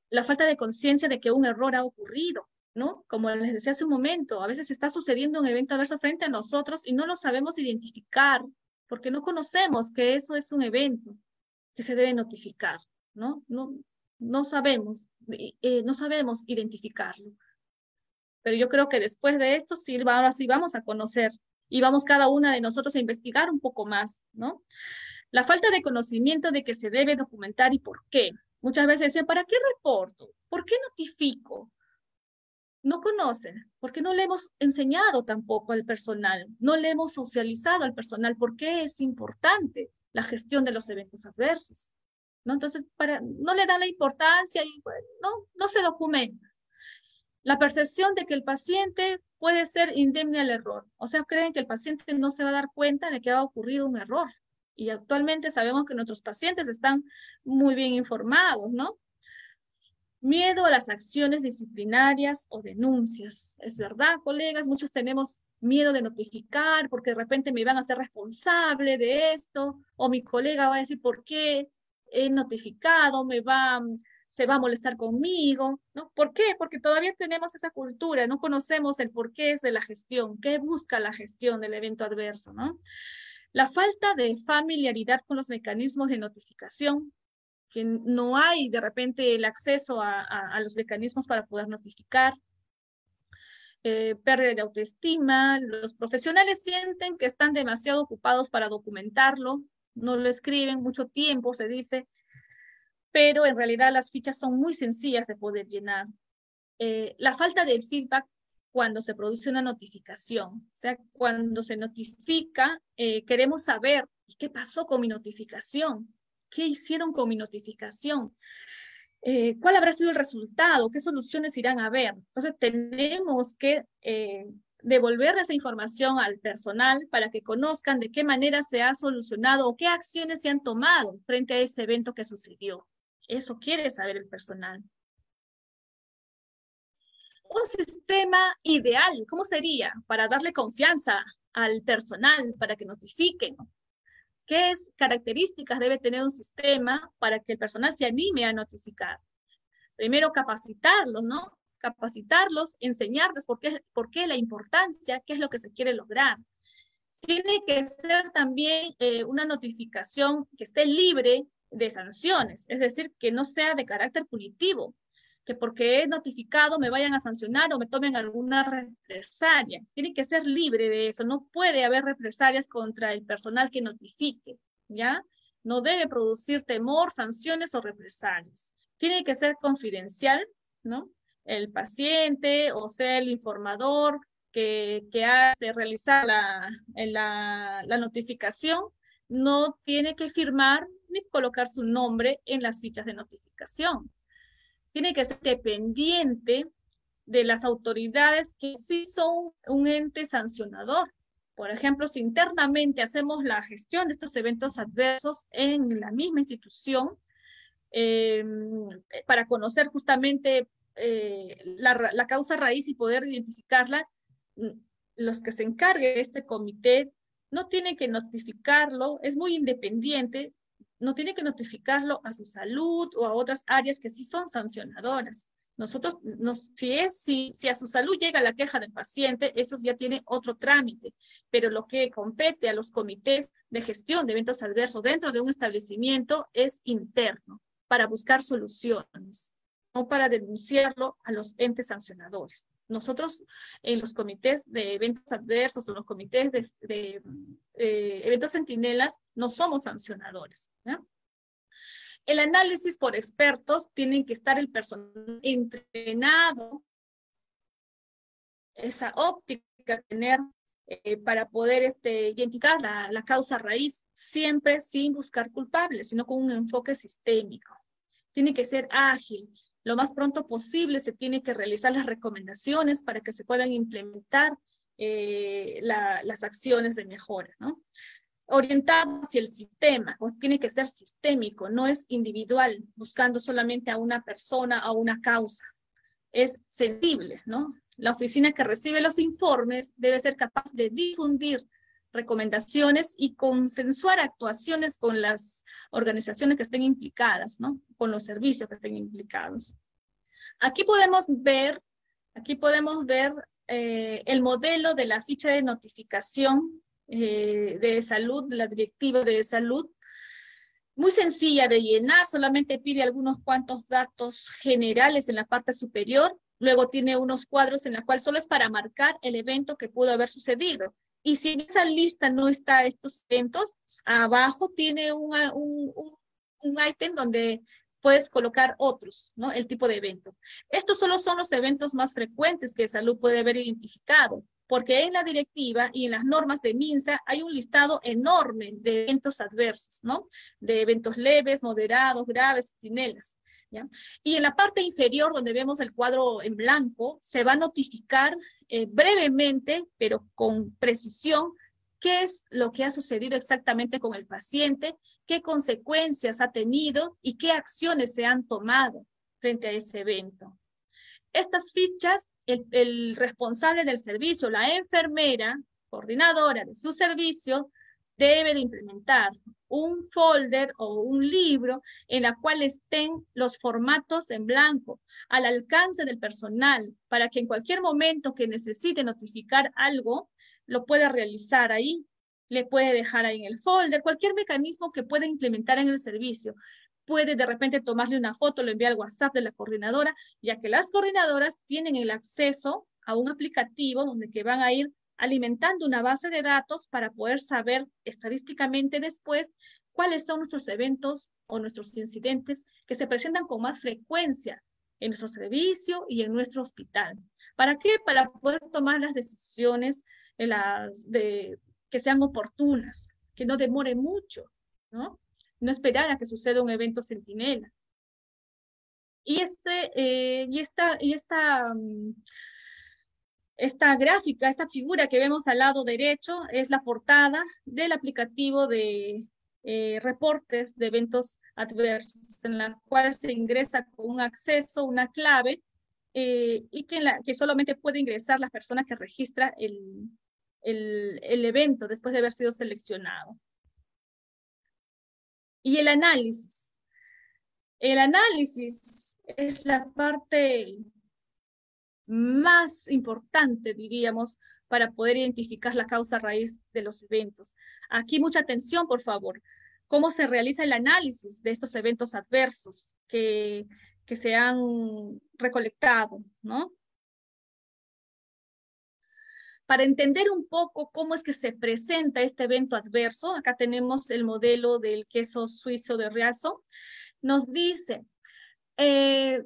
La falta de conciencia de que un error ha ocurrido, ¿no? Como les decía hace un momento, a veces está sucediendo un evento adverso frente a nosotros y no lo sabemos identificar porque no conocemos que eso es un evento que se debe notificar, ¿no? No, no sabemos, eh, no sabemos identificarlo. Pero yo creo que después de esto, sí, ahora sí vamos a conocer y vamos cada una de nosotros a investigar un poco más, ¿no? La falta de conocimiento de que se debe documentar y por qué. Muchas veces dicen, ¿para qué reporto? ¿Por qué notifico? No conocen, porque no le hemos enseñado tampoco al personal, no le hemos socializado al personal por qué es importante la gestión de los eventos adversos. ¿no? Entonces, para, no le dan la importancia no, no se documenta. La percepción de que el paciente puede ser indemne al error. O sea, creen que el paciente no se va a dar cuenta de que ha ocurrido un error. Y actualmente sabemos que nuestros pacientes están muy bien informados, ¿no? Miedo a las acciones disciplinarias o denuncias. Es verdad, colegas, muchos tenemos miedo de notificar porque de repente me van a ser responsable de esto o mi colega va a decir por qué he notificado, me va, se va a molestar conmigo, ¿no? ¿Por qué? Porque todavía tenemos esa cultura, no conocemos el porqué es de la gestión, qué busca la gestión del evento adverso, ¿no? La falta de familiaridad con los mecanismos de notificación, que no hay de repente el acceso a, los mecanismos para poder notificar, eh, pérdida de autoestima, los profesionales sienten que están demasiado ocupados para documentarlo, no lo escriben mucho tiempo, se dice, pero en realidad las fichas son muy sencillas de poder llenar. Eh, la falta de feedback cuando se produce una notificación. O sea, cuando se notifica, eh, queremos saber qué pasó con mi notificación, qué hicieron con mi notificación, eh, cuál habrá sido el resultado, qué soluciones irán a ver. Entonces, tenemos que eh, devolver esa información al personal para que conozcan de qué manera se ha solucionado o qué acciones se han tomado frente a ese evento que sucedió. Eso quiere saber el personal un sistema ideal, ¿cómo sería? Para darle confianza al personal, para que notifiquen. ¿Qué es, características debe tener un sistema para que el personal se anime a notificar? Primero, capacitarlos, ¿no? Capacitarlos, enseñarles por qué, por qué la importancia, qué es lo que se quiere lograr. Tiene que ser también eh, una notificación que esté libre de sanciones, es decir, que no sea de carácter punitivo, que porque he notificado me vayan a sancionar o me tomen alguna represalia. Tiene que ser libre de eso. No puede haber represalias contra el personal que notifique, ¿ya? No debe producir temor, sanciones o represalias. Tiene que ser confidencial, ¿no? El paciente o sea el informador que, que ha de realizar la, la, la notificación no tiene que firmar ni colocar su nombre en las fichas de notificación tiene que ser dependiente de las autoridades que sí son un ente sancionador. Por ejemplo, si internamente hacemos la gestión de estos eventos adversos en la misma institución, em, para conocer justamente eh, la, la, causa raíz y poder identificarla, mm, los que se encargue de este comité no tienen que notificarlo, es muy independiente, no tiene que notificarlo a su salud o a otras áreas que sí son sancionadoras. Nosotros, nos, si, es, si, si a su salud llega la queja del paciente, eso ya tiene otro trámite, pero lo que compete a los comités de gestión de eventos adversos dentro de un establecimiento es interno, para buscar soluciones, no para denunciarlo a los entes sancionadores. Nosotros en los comités de eventos adversos o los comités de, eh, eventos centinelas no somos sancionadores. El análisis por expertos tienen que estar el personal entrenado, esa óptica tener eh, para poder este, identificar la, la, causa raíz, siempre sin buscar culpables, sino con un enfoque sistémico. Tiene que ser ágil, lo más pronto posible se tiene que realizar las recomendaciones para que se puedan implementar eh, las acciones de mejora, ¿no? Orientado hacia el sistema, tiene que ser sistémico, no es individual, buscando solamente a una persona, a una causa. es sensible, ¿no? La oficina que recibe los informes debe ser capaz de difundir recomendaciones y consensuar actuaciones con las organizaciones que estén implicadas, ¿no? Con los servicios que estén implicados. Aquí podemos ver, aquí podemos ver eh, el modelo de la ficha de notificación eh, de salud, la directiva de salud, muy sencilla de llenar, solamente pide algunos cuantos datos generales en la parte superior, luego tiene unos cuadros en la cual solo es para marcar el evento que pudo haber sucedido. Y si en esa lista no está estos eventos, abajo tiene un, un, un donde puedes colocar otros, ¿no? El tipo de evento. Estos solo son los eventos más frecuentes que salud puede haber identificado, porque en la directiva y en las normas de MINSA hay un listado enorme de eventos adversos, ¿no? De eventos leves, moderados, graves, tinelas. ¿Ya? Y en la parte inferior, donde vemos el cuadro en blanco, se va a notificar eh, brevemente, pero con precisión, qué es lo que ha sucedido exactamente con el paciente, qué consecuencias ha tenido y qué acciones se han tomado frente a ese evento. Estas fichas, el, responsable del servicio, la enfermera, coordinadora de su servicio, debe de implementar un folder o un libro en la cual estén los formatos en blanco al alcance del personal para que en cualquier momento que necesite notificar algo, lo pueda realizar ahí le puede dejar ahí en el folder, cualquier mecanismo que pueda implementar en el servicio. Puede de repente tomarle una foto, lo envía al WhatsApp de la coordinadora, ya que las coordinadoras tienen el acceso a un aplicativo donde que van a ir alimentando una base de datos para poder saber estadísticamente después cuáles son nuestros eventos o nuestros incidentes que se presentan con más frecuencia en nuestro servicio y en nuestro hospital. ¿Para qué? Para poder tomar las decisiones de, que sean oportunas, que no demore mucho, ¿no? No esperar a que suceda un evento centinela. Y, este, eh, y, esta, y esta, mm, esta gráfica, esta figura que vemos al lado derecho es la portada del aplicativo de eh, reportes de eventos adversos, en la cual se ingresa con un acceso, una clave, eh, y que, la, que solamente puede ingresar la persona que registra el, el, evento después de haber sido seleccionado. Y el análisis. El análisis es la parte más importante, diríamos, para poder identificar la causa raíz de los eventos. Aquí mucha atención, por favor. ¿Cómo se realiza el análisis de estos eventos adversos que, que se han recolectado, no? Para entender un poco cómo es que se presenta este evento adverso, acá tenemos el modelo del queso suizo de Riazo, nos dice, eh,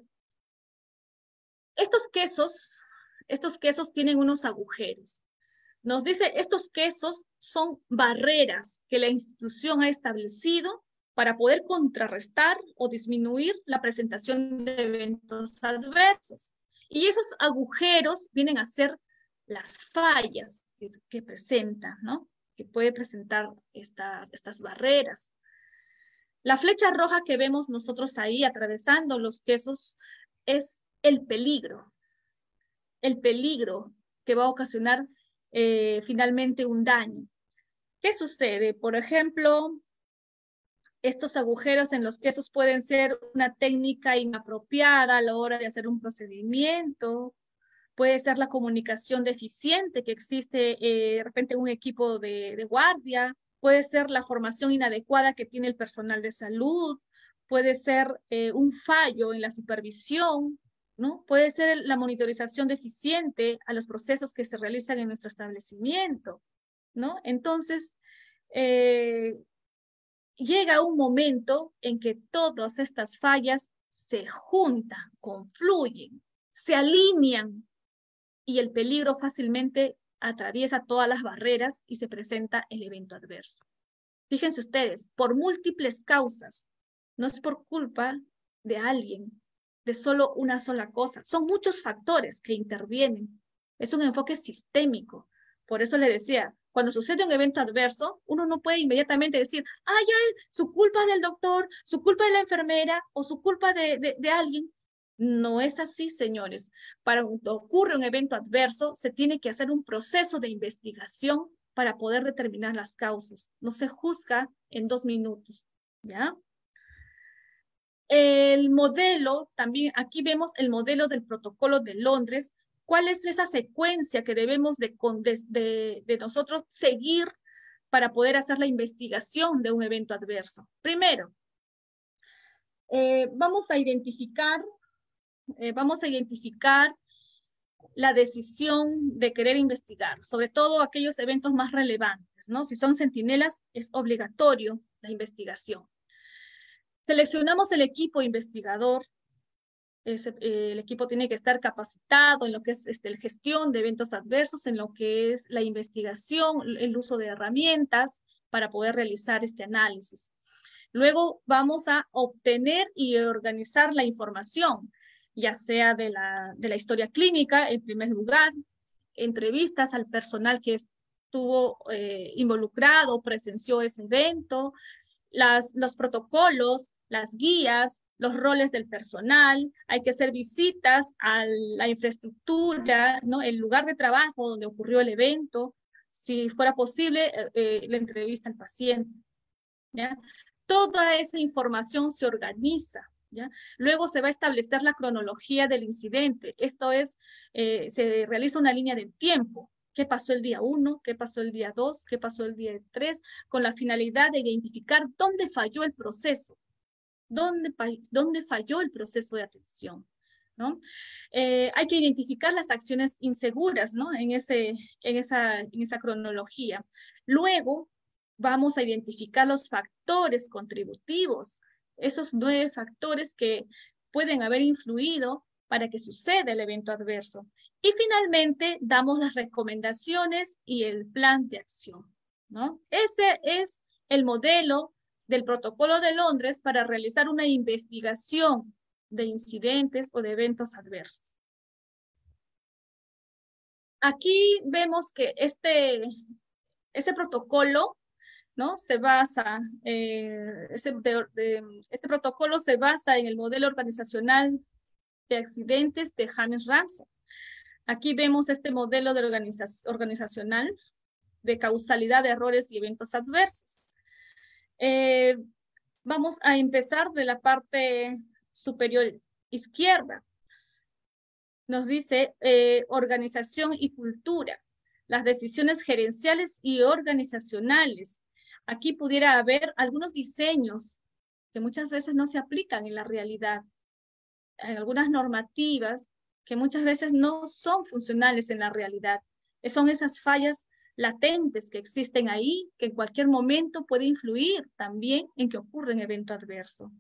estos quesos, estos quesos tienen unos agujeros. Nos dice, estos quesos son barreras que la institución ha establecido para poder contrarrestar o disminuir la presentación de eventos adversos. Y esos agujeros vienen a ser las fallas que, presenta, ¿no? Que puede presentar estas, estas barreras. La flecha roja que vemos nosotros ahí atravesando los quesos es el peligro, el peligro que va a ocasionar eh, finalmente un daño. ¿Qué sucede? Por ejemplo, estos agujeros en los quesos pueden ser una técnica inapropiada a la hora de hacer un procedimiento, puede ser la comunicación deficiente que existe eh, de repente un equipo de, guardia, puede ser la formación inadecuada que tiene el personal de salud, puede ser eh, un fallo en la supervisión, ¿no? Puede ser la monitorización deficiente a los procesos que se realizan en nuestro establecimiento, ¿no? Entonces, eh, llega un momento en que todas estas fallas se juntan, confluyen, se alinean y el peligro fácilmente atraviesa todas las barreras y se presenta el evento adverso. Fíjense ustedes, por múltiples causas, no es por culpa de alguien, de solo una sola cosa, son muchos factores que intervienen. Es un enfoque sistémico. Por eso le decía, cuando sucede un evento adverso, uno no puede inmediatamente decir, ay, ay, su culpa del doctor, su culpa de la enfermera o su culpa de, de alguien. No es así, señores. Para cuando ocurre un evento adverso, se tiene que hacer un proceso de investigación para poder determinar las causas. No se juzga en dos minutos, ¿ya? El modelo, también aquí vemos el modelo del protocolo de Londres. ¿Cuál es esa secuencia que debemos de, de, nosotros seguir para poder hacer la investigación de un evento adverso? Primero, eh, vamos a identificar, eh, vamos a identificar la decisión de querer investigar, sobre todo aquellos eventos más relevantes, ¿no? Si son centinelas, es obligatorio la investigación. Seleccionamos el equipo investigador. Eh, el equipo tiene que estar capacitado en lo que es este, la gestión de eventos adversos, en lo que es la investigación, el uso de herramientas para poder realizar este análisis. Luego vamos a obtener y organizar la información, ya sea de la, de la historia clínica, en primer lugar, entrevistas al personal que estuvo eh, involucrado, presenció ese evento, las, los protocolos, las guías, los roles del personal, hay que hacer visitas a la infraestructura, ¿no? el lugar de trabajo donde ocurrió el evento, si fuera posible, eh, eh, la entrevista al paciente. ¿ya? Toda esa información se organiza. ¿ya? Luego se va a establecer la cronología del incidente. Esto es, eh, se realiza una línea de tiempo qué pasó el día 1, qué pasó el día 2, qué pasó el día 3, con la finalidad de identificar dónde falló el proceso, dónde, dónde falló el proceso de atención. ¿no? Eh, hay que identificar las acciones inseguras ¿no? en, ese, en, esa, en esa cronología. Luego vamos a identificar los factores contributivos, esos nueve factores que pueden haber influido para que suceda el evento adverso. Y finalmente, damos las recomendaciones y el plan de acción. ¿no? Ese es el modelo del protocolo de Londres para realizar una investigación de incidentes o de eventos adversos. Aquí vemos que este, ese protocolo ¿no? se basa, eh, este, este protocolo se basa en el modelo organizacional de accidentes de James Ransom. Aquí vemos este modelo de organizacional de causalidad de errores y eventos adversos. Eh, vamos a empezar de la parte superior izquierda. Nos dice eh, organización y cultura, las decisiones gerenciales y organizacionales. Aquí pudiera haber algunos diseños que muchas veces no se aplican en la realidad, en algunas normativas que muchas veces no son funcionales en la realidad. Son esas fallas latentes que existen ahí, que en cualquier momento puede influir también en que ocurra un evento adverso.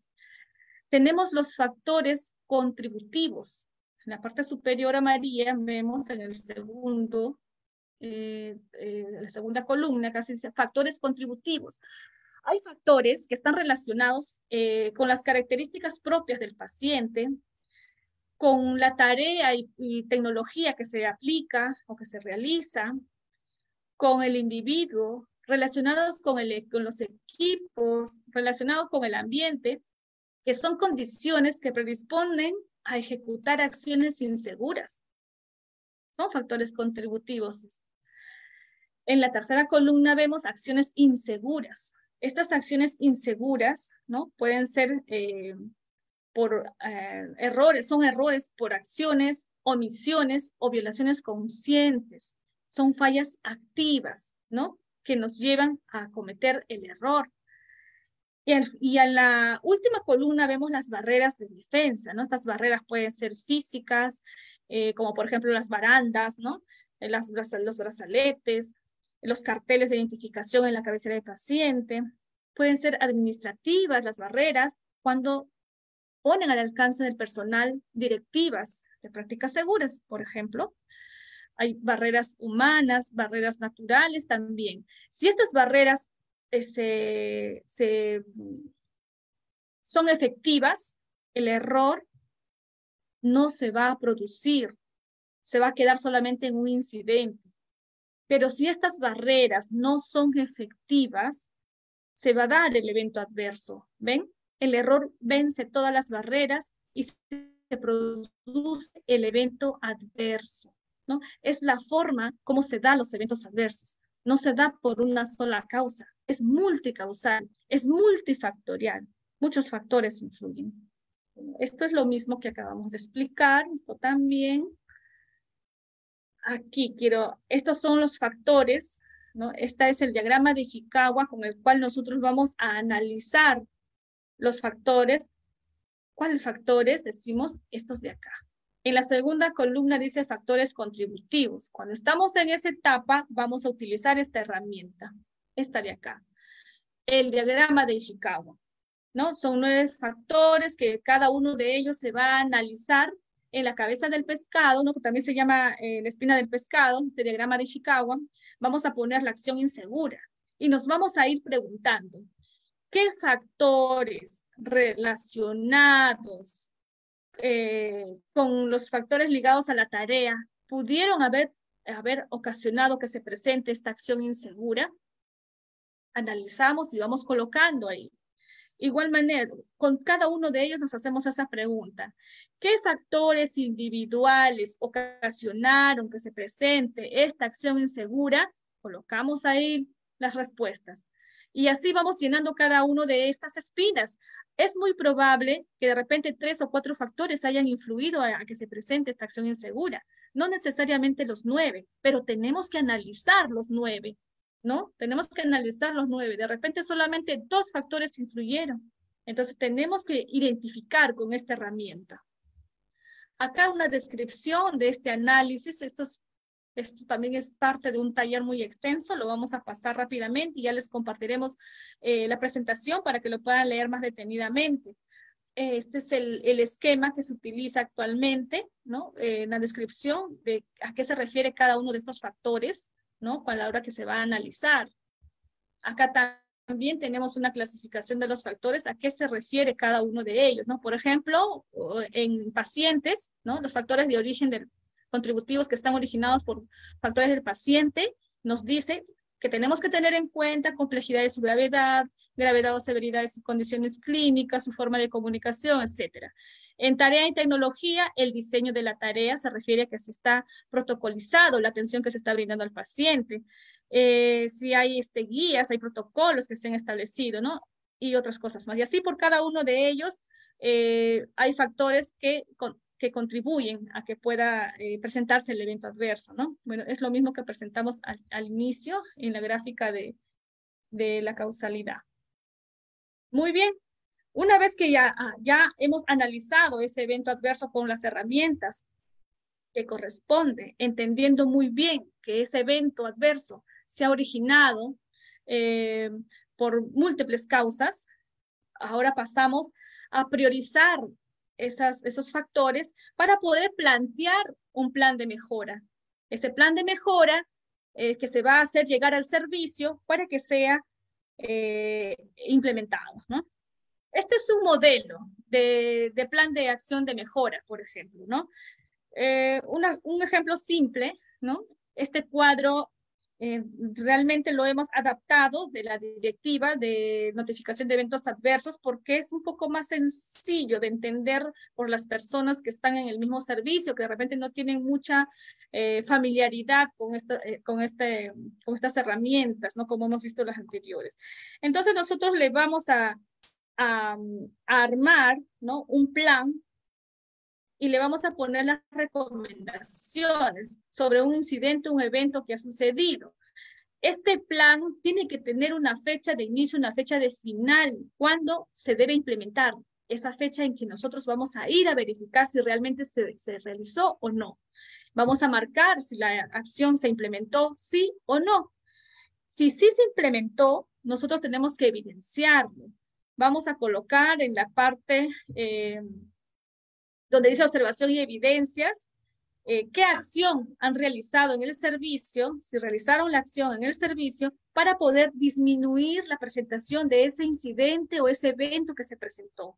Tenemos los factores contributivos. En la parte superior amarilla vemos en el segundo, eh, eh, la segunda columna, casi dice factores contributivos. Hay factores que están relacionados eh, con las características propias del paciente, con la tarea y, tecnología que se aplica o que se realiza, con el individuo, relacionados con, los equipos, relacionados con el ambiente, que son condiciones que predisponen a ejecutar acciones inseguras. Son factores contributivos. En la tercera columna vemos acciones inseguras. Estas acciones inseguras ¿no? pueden ser eh, por eh, errores, son errores por acciones, omisiones o violaciones conscientes. Son fallas activas, ¿no? Que nos llevan a cometer el error. Y, y a la última columna vemos las barreras de defensa, ¿no? Estas barreras pueden ser físicas, eh, como por ejemplo las barandas, ¿no? Las, los brazaletes, los carteles de identificación en la cabecera del paciente. Pueden ser administrativas las barreras cuando ponen al alcance del personal directivas de prácticas seguras, por ejemplo. Hay barreras humanas, barreras naturales también. Si estas barreras eh, son efectivas, el error no se va a producir, se va a quedar solamente en un incidente. Pero si estas barreras no son efectivas, se va a dar el evento adverso. ¿Ven? el error vence todas las barreras y se produce el evento adverso, Es la forma como se dan los eventos adversos. No se da por una sola causa, es multicausal, es multifactorial. Muchos factores influyen. Esto es lo mismo que acabamos de explicar, esto también. Aquí quiero, estos son los factores, ¿no? Este es el diagrama de Chicago con el cual nosotros vamos a analizar los factores. ¿Cuáles factores? Decimos estos de acá. En la segunda columna dice factores contributivos. Cuando estamos en esa etapa, vamos a utilizar esta herramienta, esta de acá. El diagrama de Chicago. ¿no? Son nueve factores que cada uno de ellos se va a analizar en la cabeza del pescado, también se llama eh, la espina del pescado, este diagrama de Chicago. Vamos a poner la acción insegura y nos vamos a ir preguntando, ¿qué factores relacionados eh, con los factores ligados a la tarea pudieron haber, haber ocasionado que se presente esta acción insegura? Analizamos y vamos colocando ahí. Igual manera, con cada uno de ellos nos hacemos esa pregunta. ¿Qué factores individuales ocasionaron que se presente esta acción insegura? Colocamos ahí las respuestas. Y así vamos llenando cada uno de estas espinas. Es muy probable que de repente tres o cuatro factores hayan influido a, que se presente esta acción insegura. No necesariamente los nueve, pero tenemos que analizar los nueve, ¿no? Tenemos que analizar los nueve. De repente solamente dos factores influyeron. Entonces tenemos que identificar con esta herramienta. Acá una descripción de este análisis. Estos esto también es parte de un taller muy extenso, lo vamos a pasar rápidamente y ya les compartiremos eh, la presentación para que lo puedan leer más detenidamente. Este es el, esquema que se utiliza actualmente, ¿no? Eh, en la descripción de a qué se refiere cada uno de estos factores, ¿no? Con la hora que se va a analizar. Acá también tenemos una clasificación de los factores, a qué se refiere cada uno de ellos, ¿no? Por ejemplo, en pacientes, ¿no? Los factores de origen del, contributivos que están originados por factores del paciente, nos dice que tenemos que tener en cuenta complejidad de su gravedad, gravedad o severidad de sus condiciones clínicas, su forma de comunicación, etc. En tarea y tecnología, el diseño de la tarea se refiere a que se está protocolizado la atención que se está brindando al paciente. Eh, si hay este, guías, hay protocolos que se han establecido, ¿no? Y otras cosas más. Y así por cada uno de ellos eh, hay factores que que contribuyen a que pueda eh, presentarse el evento adverso, ¿no? Bueno, es lo mismo que presentamos al, inicio en la gráfica de, de, la causalidad. Muy bien, una vez que ya, ah, ya hemos analizado ese evento adverso con las herramientas que corresponde, entendiendo muy bien que ese evento adverso se ha originado eh, por múltiples causas, ahora pasamos a priorizar esos factores para poder plantear un plan de mejora. Ese plan de mejora que se va a hacer llegar al servicio para que sea eh, implementado. Este es un modelo de, plan de acción de mejora, por ejemplo. ¿no? Eh, un ejemplo simple, ¿no? este cuadro eh, realmente lo hemos adaptado de la directiva de notificación de eventos adversos porque es un poco más sencillo de entender por las personas que están en el mismo servicio, que de repente no tienen mucha eh, familiaridad con, esta, eh, con, este, con estas herramientas, ¿no? Como hemos visto las anteriores. Entonces nosotros le vamos a, a, a armar, ¿no? Un plan y le vamos a poner las recomendaciones sobre un incidente, un evento que ha sucedido. Este plan tiene que tener una fecha de inicio, una fecha de final, cuando se debe implementar, esa fecha en que nosotros vamos a ir a verificar si realmente se, se realizó o no. Vamos a marcar si la acción se implementó, sí o no. Si sí se implementó, nosotros tenemos que evidenciarlo. Vamos a colocar en la parte eh, donde dice observación y evidencias, eh, qué acción han realizado en el servicio, si realizaron la acción en el servicio, para poder disminuir la presentación de ese incidente o ese evento que se presentó.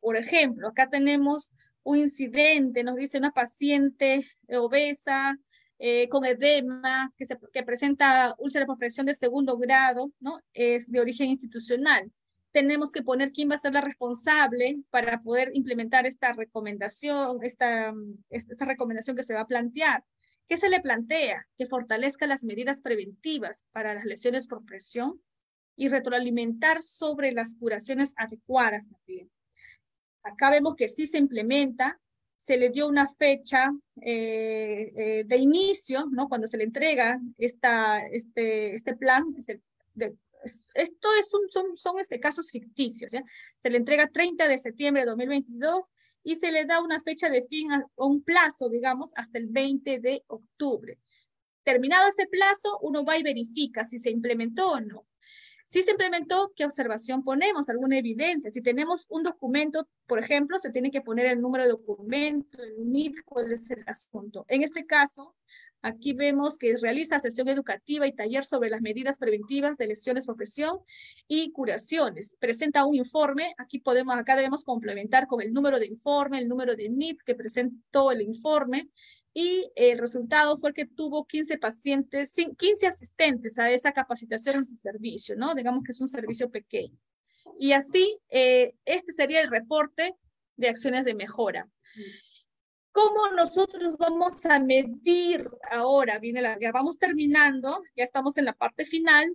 Por ejemplo, acá tenemos un incidente, nos dice una paciente obesa, eh, con edema, que, que presenta úlcera por presión de segundo grado, ¿no? Es de origen institucional. Tenemos que poner quién va a ser la responsable para poder implementar esta recomendación, esta, esta recomendación que se va a plantear. ¿Qué se le plantea? Que fortalezca las medidas preventivas para las lesiones por presión y retroalimentar sobre las curaciones adecuadas también. Acá vemos que sí se implementa, se le dio una fecha eh, eh, de inicio, ¿no? Cuando se le entrega esta, este, este plan, es el, de, esto es un, son, son este, casos ficticios, ¿ya? Se le entrega 30 de septiembre de 2022 y se le da una fecha de fin o un plazo, digamos, hasta el 20 de octubre. Terminado ese plazo, uno va y verifica si se implementó o no. Si se implementó, ¿qué observación ponemos? ¿Alguna evidencia? Si tenemos un documento, por ejemplo, se tiene que poner el número de documento, el NID, cuál es el asunto. En este caso, Aquí vemos que realiza sesión educativa y taller sobre las medidas preventivas de lesiones por presión y curaciones. Presenta un informe. Aquí podemos, acá debemos complementar con el número de informe, el número de NIT que presentó el informe. Y el resultado fue que tuvo 15 pacientes, 15 asistentes a esa capacitación en su servicio, ¿no? Digamos que es un servicio pequeño. Y así, eh, este sería el reporte de acciones de mejora. ¿Cómo nosotros vamos a medir ahora? Viene la, ya vamos terminando, ya estamos en la parte final,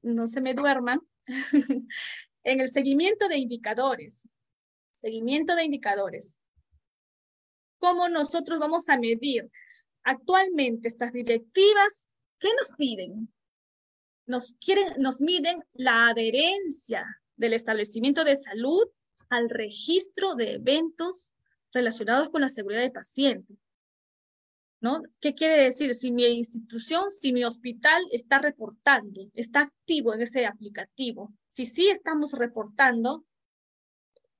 no se me duerman, en el seguimiento de indicadores. Seguimiento de indicadores. ¿Cómo nosotros vamos a medir? Actualmente estas directivas, ¿qué nos piden? Nos, quieren, nos miden la adherencia del establecimiento de salud al registro de eventos relacionados con la seguridad del paciente. ¿No? ¿Qué quiere decir? Si mi institución, si mi hospital está reportando, está activo en ese aplicativo, si sí estamos reportando,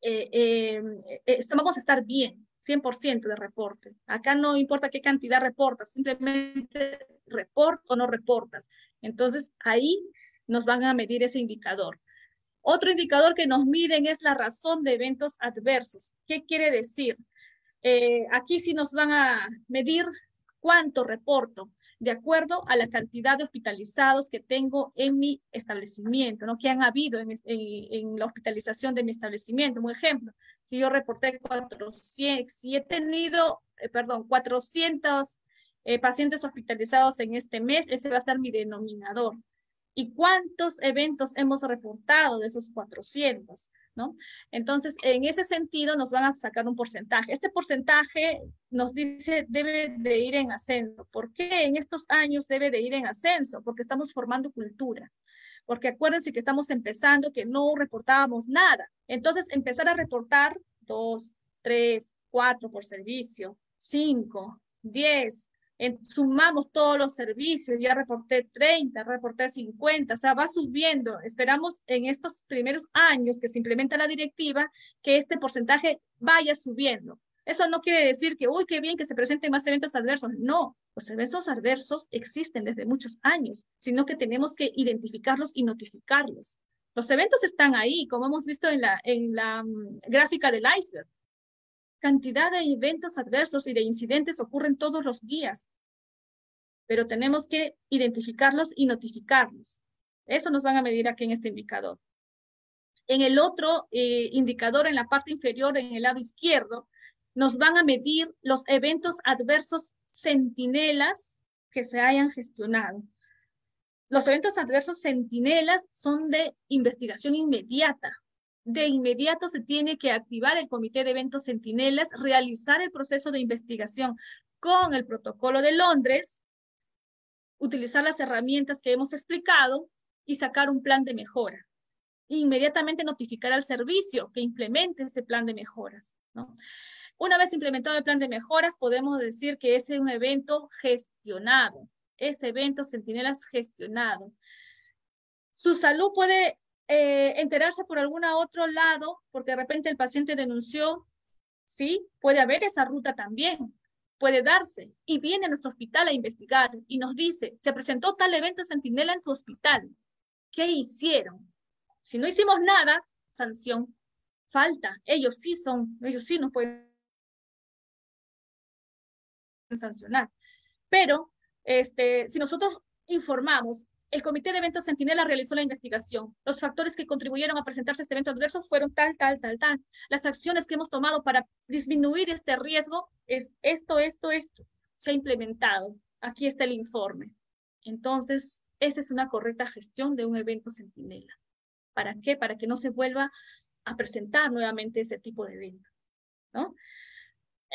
eh, eh, eh vamos a estar bien, 100% de reporte. Acá no importa qué cantidad reportas, simplemente reportas o no reportas. Entonces, ahí nos van a medir ese indicador. Otro indicador que nos miden es la razón de eventos adversos. ¿Qué quiere decir? Eh, aquí sí nos van a medir cuánto reporto de acuerdo a la cantidad de hospitalizados que tengo en mi establecimiento, ¿no? que han habido en, la hospitalización de mi establecimiento. Un ejemplo, si yo reporté 400, si he tenido, eh, perdón, 400 eh, pacientes hospitalizados en este mes, ese va a ser mi denominador y cuántos eventos hemos reportado de esos 400, ¿no? Entonces, en ese sentido, nos van a sacar un porcentaje. Este porcentaje nos dice debe de ir en ascenso. ¿Por qué en estos años debe de ir en ascenso? Porque estamos formando cultura. Porque acuérdense que estamos empezando, que no reportábamos nada. Entonces, empezar a reportar dos, tres, cuatro por servicio, cinco, diez, sumamos todos los servicios, ya reporté 30, reporté 50, o sea, va subiendo. Esperamos en estos primeros años que se implementa la directiva que este porcentaje vaya subiendo. Eso no quiere decir que, uy, qué bien que se presenten más eventos adversos. No, los eventos adversos existen desde muchos años, sino que tenemos que identificarlos y notificarlos. Los eventos están ahí, como hemos visto en la, en la mm, gráfica del iceberg cantidad de eventos adversos y de incidentes ocurren todos los días, pero tenemos que identificarlos y notificarlos. Eso nos van a medir aquí en este indicador. En el otro eh, indicador, en la parte inferior, en el lado izquierdo, nos van a medir los eventos adversos centinelas que se hayan gestionado. Los eventos adversos centinelas son de investigación inmediata, de inmediato se tiene que activar el comité de eventos centinelas, realizar el proceso de investigación con el protocolo de Londres, utilizar las herramientas que hemos explicado y sacar un plan de mejora. Inmediatamente notificar al servicio que implemente ese plan de mejoras. Una vez implementado el plan de mejoras, podemos decir que ese es un evento gestionado, ese evento centinelas gestionado. Su salud puede eh, enterarse por algún otro lado, porque de repente el paciente denunció, sí, puede haber esa ruta también, puede darse, y viene a nuestro hospital a investigar y nos dice, se presentó tal evento centinela en tu hospital, ¿qué hicieron? Si no hicimos nada, sanción, falta, ellos sí son, ellos sí nos pueden sancionar. Pero este, si nosotros informamos el Comité de Eventos Centinela realizó la investigación. Los factores que contribuyeron a presentarse este evento adverso fueron tal, tal, tal, tal. Las acciones que hemos tomado para disminuir este riesgo es esto, esto, esto. Se ha implementado. Aquí está el informe. Entonces, esa es una correcta gestión de un evento centinela. ¿Para qué? Para que no se vuelva a presentar nuevamente ese tipo de evento. ¿no?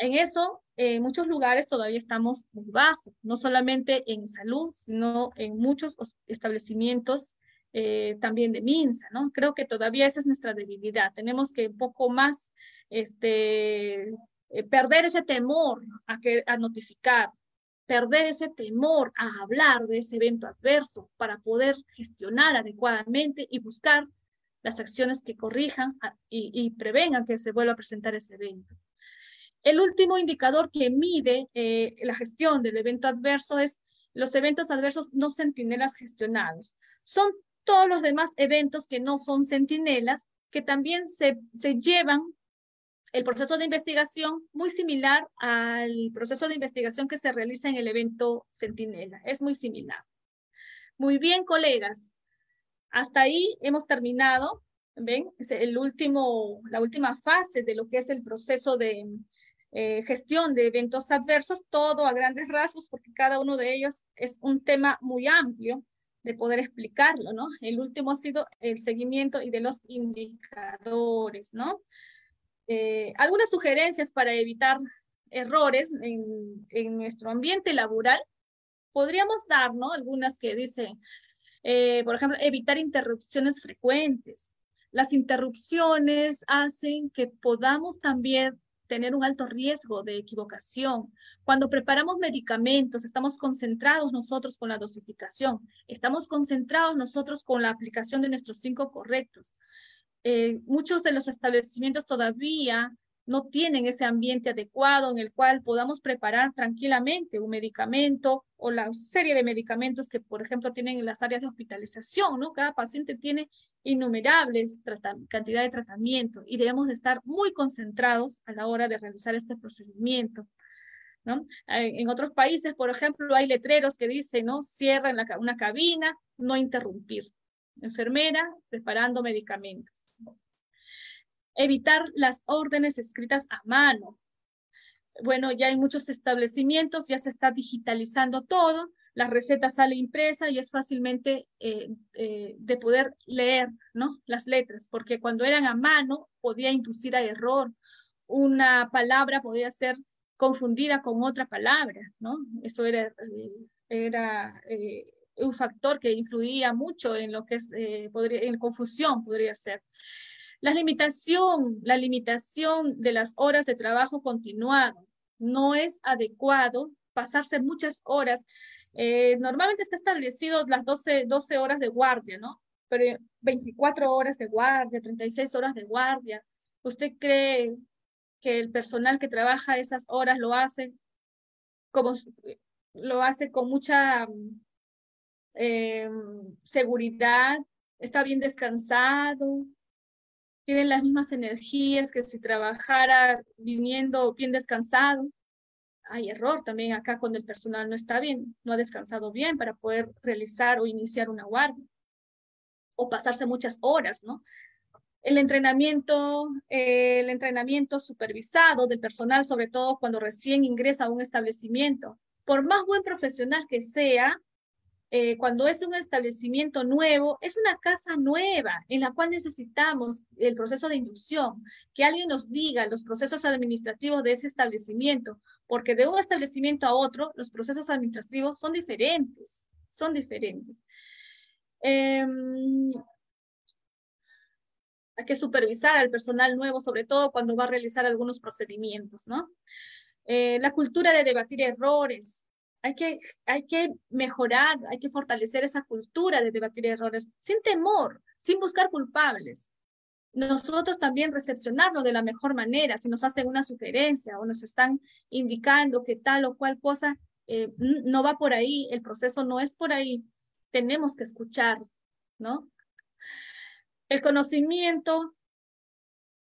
En eso, en muchos lugares todavía estamos muy bajos, no solamente en salud, sino en muchos establecimientos eh, también de MINSA, ¿no? Creo que todavía esa es nuestra debilidad. Tenemos que un poco más este, eh, perder ese temor a, que, a notificar, perder ese temor a hablar de ese evento adverso para poder gestionar adecuadamente y buscar las acciones que corrijan y prevengan que se vuelva a presentar ese evento. El último indicador que mide eh, la gestión del evento adverso es los eventos adversos no centinelas gestionados. Son todos los demás eventos que no son centinelas que también se, se llevan el proceso de investigación muy similar al proceso de investigación que se realiza en el evento Centinela. Es muy similar. Muy bien, colegas. Hasta ahí hemos terminado. ¿Ven? Es el último, la última fase de lo que es el proceso de eh, gestión de eventos adversos, todo a grandes rasgos, porque cada uno de ellos es un tema muy amplio de poder explicarlo, ¿no? El último ha sido el seguimiento y de los indicadores, ¿no? Eh, algunas sugerencias para evitar errores en, en, nuestro ambiente laboral, podríamos dar, ¿no? Algunas que dicen, eh, por ejemplo, evitar interrupciones frecuentes. Las interrupciones hacen que podamos también tener un alto riesgo de equivocación. Cuando preparamos medicamentos, estamos concentrados nosotros con la dosificación, estamos concentrados nosotros con la aplicación de nuestros cinco correctos. Eh, muchos de los establecimientos todavía no tienen ese ambiente adecuado en el cual podamos preparar tranquilamente un medicamento o la serie de medicamentos que, por ejemplo, tienen en las áreas de hospitalización, ¿no? Cada paciente tiene innumerables cantidad de tratamiento y debemos estar muy concentrados a la hora de realizar este procedimiento. ¿no? En otros países, por ejemplo, hay letreros que dicen, ¿no? Cierra una cabina, no interrumpir. Enfermera preparando medicamentos. Evitar las órdenes escritas a mano. Bueno, ya hay muchos establecimientos, ya se está digitalizando todo, la receta sale impresa y es fácilmente eh, eh, de poder leer ¿no? las letras, porque cuando eran a mano podía inducir a error. Una palabra podía ser confundida con otra palabra, ¿no? Eso era, eh, era un factor que influía mucho en lo que es, podría, en confusión podría ser. La limitación, la limitación de las horas de trabajo continuado. No es adecuado pasarse muchas horas eh, normalmente está establecido las 12, 12 horas de guardia, ¿no? Pero 24 horas de guardia, 36 horas de guardia. ¿Usted cree que el personal que trabaja esas horas lo hace como lo hace con mucha eh, seguridad, está bien descansado, tienen las mismas energías que si trabajara viniendo bien descansado hay error también acá cuando el personal no está bien, no ha descansado bien para poder realizar o iniciar una guardia o pasarse muchas horas, ¿no? El entrenamiento, el entrenamiento supervisado del personal, sobre todo cuando recién ingresa a un establecimiento. Por más buen profesional que sea, eh, cuando es un establecimiento nuevo, es una casa nueva en la cual necesitamos el proceso de inducción, que alguien nos diga los procesos administrativos de ese establecimiento, porque de un establecimiento a otro los procesos administrativos son diferentes, son diferentes. Em, hay que supervisar al personal nuevo, sobre todo cuando va a realizar algunos procedimientos, ¿no? Eh, la cultura de debatir errores, hay que, hay que mejorar, hay que fortalecer esa cultura de debatir errores sin temor, sin buscar culpables. Nosotros también recepcionarlo de la mejor manera, si nos hacen una sugerencia o nos están indicando que tal o cual cosa eh, no va por ahí, el proceso no es por ahí, tenemos que escuchar, ¿no? El conocimiento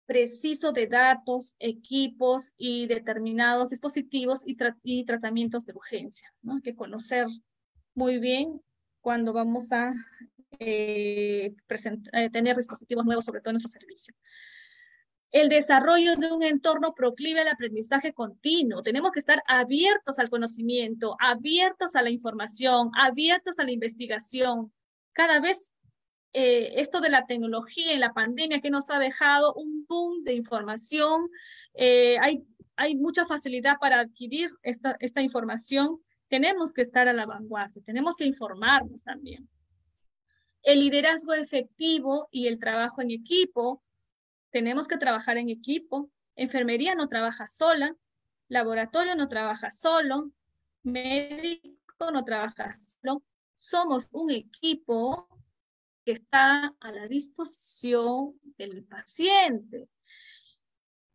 preciso de datos, equipos y determinados dispositivos y, tratamientos de urgencia. Hay que conocer muy bien cuando vamos a eh, eh, tener dispositivos nuevos, sobre todo en nuestro servicio. El desarrollo de un entorno proclive al aprendizaje continuo. Tenemos que estar abiertos al conocimiento, abiertos a la información, abiertos a la investigación. Cada vez eh, esto de la tecnología en la pandemia que nos ha dejado un boom de información, hay, hay mucha facilidad para adquirir esta, esta información. Tenemos que estar a la vanguardia, tenemos que informarnos también el liderazgo efectivo y el trabajo en equipo. Tenemos que trabajar en equipo. Enfermería no trabaja sola, laboratorio no trabaja solo, médico no trabaja solo. Somos un equipo que está a la disposición del paciente.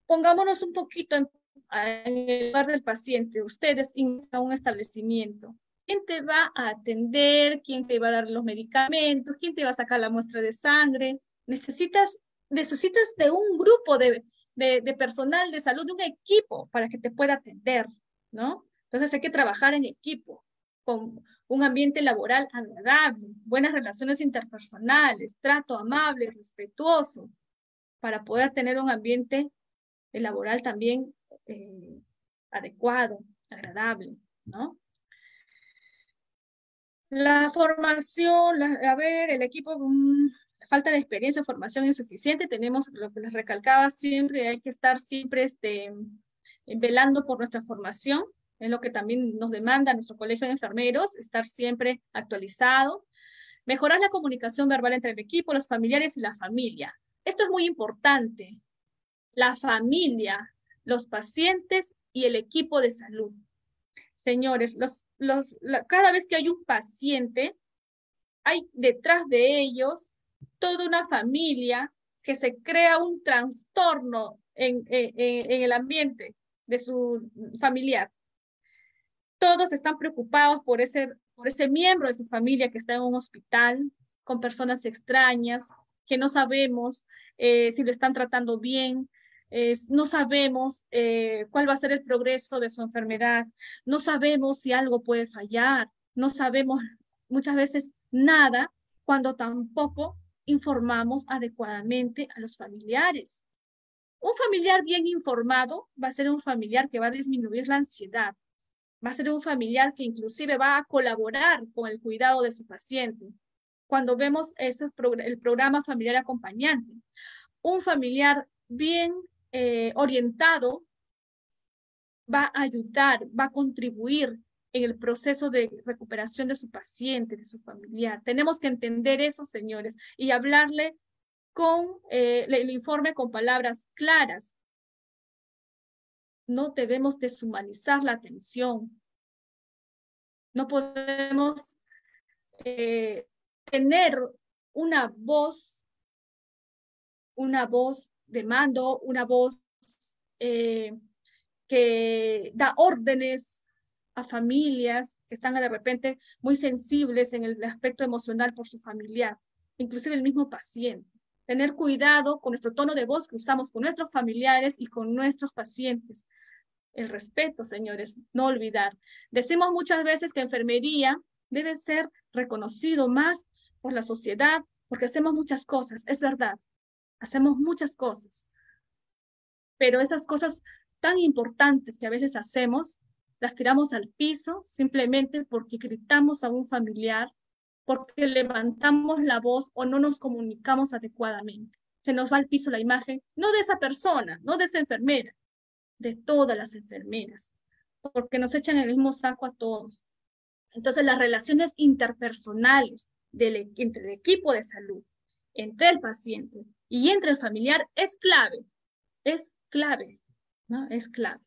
Pongámonos un poquito en, el lugar del paciente. Ustedes inician un establecimiento quién te va a atender, quién te va a dar los medicamentos, quién te va a sacar la muestra de sangre. Necesitas, necesitas de un grupo de, de, personal de salud, de un equipo para que te pueda atender, ¿no? Entonces hay que trabajar en equipo, con un ambiente laboral agradable, buenas relaciones interpersonales, trato amable, respetuoso, para poder tener un ambiente laboral también eh, adecuado, agradable, ¿no? La formación, a ver, el equipo, mm, falta de experiencia formación insuficiente, tenemos lo que les recalcaba siempre, hay que estar siempre este, velando por nuestra formación, es lo que también nos demanda nuestro colegio de enfermeros, estar siempre actualizado. Mejorar la comunicación verbal entre el equipo, los familiares y la familia. Esto es muy importante. La familia, los pacientes y el equipo de salud. Señores, los, los, cada vez que hay un paciente, hay detrás de ellos toda una familia que se crea un trastorno en, en, el ambiente de su familiar. Todos están preocupados por ese, por ese miembro de su familia que está en un hospital con personas extrañas, que no sabemos eh, si lo están tratando bien, no sabemos eh, cuál va a ser el progreso de su enfermedad, no sabemos si algo puede fallar, no sabemos muchas veces nada cuando tampoco informamos adecuadamente a los familiares. Un familiar bien informado va a ser un familiar que va a disminuir la ansiedad, va a ser un familiar que inclusive va a colaborar con el cuidado de su paciente. Cuando vemos ese, el programa familiar acompañante, un familiar bien eh, orientado va a ayudar, va a contribuir en el proceso de recuperación de su paciente, de su familiar. Tenemos que entender eso, señores, y hablarle con eh, el informe con palabras claras. No debemos deshumanizar la atención. No podemos eh, tener una voz, una voz de mando, una voz eh, que da órdenes a familias que están de repente muy sensibles en el aspecto emocional por su familiar, inclusive el mismo paciente. Tener cuidado con nuestro tono de voz que usamos con nuestros familiares y con nuestros pacientes. El respeto, señores, no olvidar. Decimos muchas veces que enfermería debe ser reconocido más por la sociedad porque hacemos muchas cosas, es verdad, hacemos muchas cosas, pero esas cosas tan importantes que a veces hacemos, las tiramos al piso simplemente porque gritamos a un familiar, porque levantamos la voz o no nos comunicamos adecuadamente. Se nos va al piso la imagen, no de esa persona, no de esa enfermera, de todas las enfermeras, porque nos echan el mismo saco a todos. Entonces, las relaciones interpersonales e, entre el equipo de salud, entre el paciente y entre el familiar es clave, es clave, ¿no? Es clave.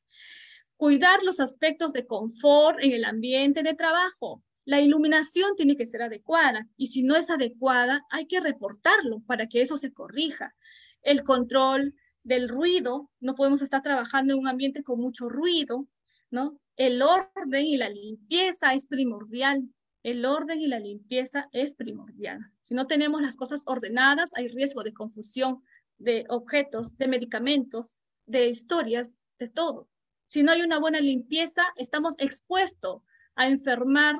Cuidar los aspectos de confort en el ambiente de trabajo. La iluminación tiene que ser adecuada y si no es adecuada, hay que reportarlo para que eso se corrija. El control del ruido, no podemos estar trabajando en un ambiente con mucho ruido, ¿no? El orden y la limpieza es primordial el orden y la limpieza es primordial. Si no tenemos las cosas ordenadas, hay riesgo de confusión de objetos, de medicamentos, de historias, de todo. Si no hay una buena limpieza, estamos expuestos a enfermar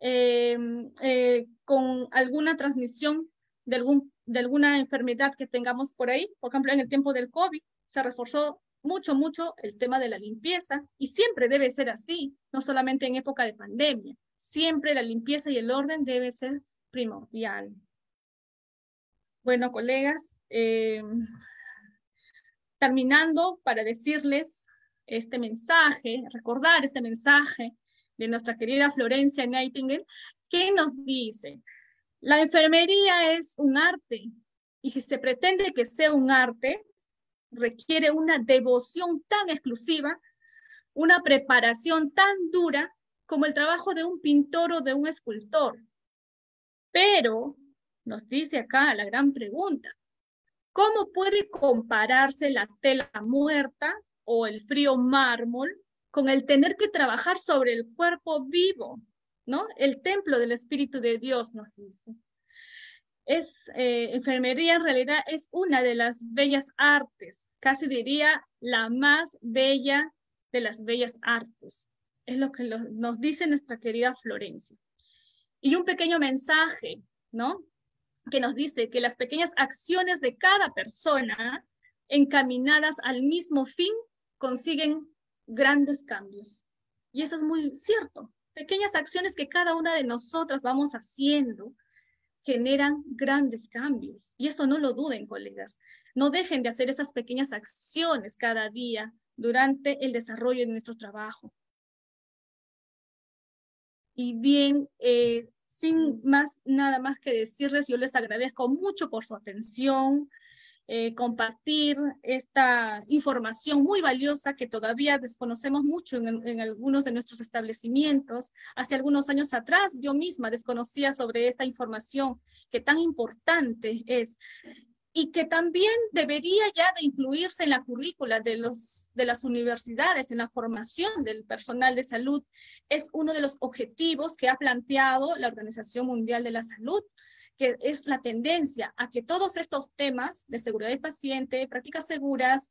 em, eh, con alguna transmisión de, algún, de alguna enfermedad que tengamos por ahí. Por ejemplo, en el tiempo del COVID se reforzó mucho, mucho el tema de la limpieza y siempre debe ser así, no solamente en época de pandemia. Siempre la limpieza y el orden debe ser primordial. Bueno, colegas, em, terminando para decirles este mensaje, recordar este mensaje de nuestra querida Florencia Nightingale, que nos dice, la enfermería es un arte y si se pretende que sea un arte, requiere una devoción tan exclusiva, una preparación tan dura como el trabajo de un pintor o de un escultor. Pero, nos dice acá la gran pregunta, ¿cómo puede compararse la tela muerta o el frío mármol con el tener que trabajar sobre el cuerpo vivo? ¿No? El templo del Espíritu de Dios nos dice es, eh, enfermería en realidad es una de las bellas artes, casi diría la más bella de las bellas artes. Es lo que nos dice nuestra querida Florencia. Y un pequeño mensaje, ¿no? Que nos dice que las pequeñas acciones de cada persona encaminadas al mismo fin consiguen grandes cambios. Y eso es muy cierto. Pequeñas acciones que cada una de nosotras vamos haciendo generan grandes cambios. Y eso no lo duden, colegas. No dejen de hacer esas pequeñas acciones cada día durante el desarrollo de nuestro trabajo. Y bien, eh, sin más, nada más que decirles, yo les agradezco mucho por su atención. Eh, compartir esta información muy valiosa que todavía desconocemos mucho en, en, algunos de nuestros establecimientos. Hace algunos años atrás yo misma desconocía sobre esta información que tan importante es y que también debería ya de incluirse en la currícula de, los, de las universidades, en la formación del personal de salud. Es uno de los objetivos que ha planteado la Organización Mundial de la Salud que es la tendencia a que todos estos temas de seguridad del paciente, prácticas seguras,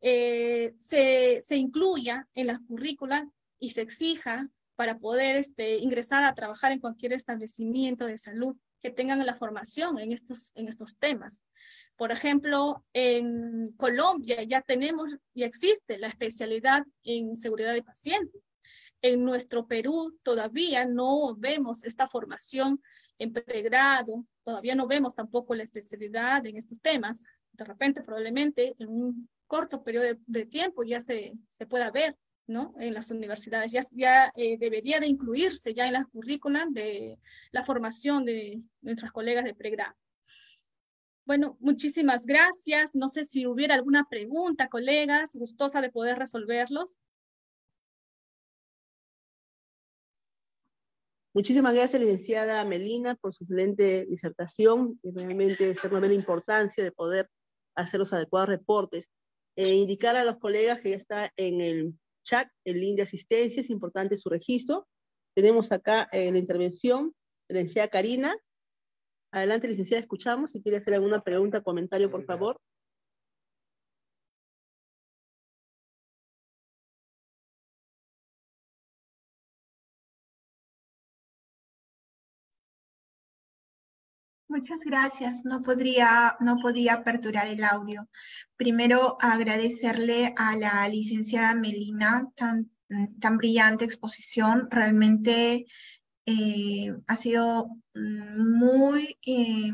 eh, se, se incluya en la currícula y se exija para poder este, ingresar a trabajar en cualquier establecimiento de salud que tengan la formación en estos, en estos temas. Por ejemplo, en Colombia ya tenemos y existe la especialidad en seguridad de paciente. En nuestro Perú todavía no vemos esta formación en pregrado, todavía no vemos tampoco la especialidad en estos temas. De repente, probablemente en un corto periodo de, tiempo ya se, se pueda ver ¿no? en las universidades. Ya, ya eh, debería de incluirse ya en las currículas de la formación de nuestras colegas de pregrado. Bueno, muchísimas gracias. No sé si hubiera alguna pregunta, colegas, gustosa de poder resolverlos. Muchísimas gracias, licenciada Melina, por su excelente disertación y realmente es de importancia de poder hacer los adecuados reportes. E indicar a los colegas que ya está en el chat el link de asistencia, es importante su registro. Tenemos acá en la intervención la licenciada Karina. Adelante, licenciada, escuchamos. Si quiere hacer alguna pregunta comentario, por favor. Muchas gracias. No podría, no podía aperturar el audio. Primero, agradecerle a la licenciada Melina tan, tan brillante exposición. Realmente eh, ha sido muy eh,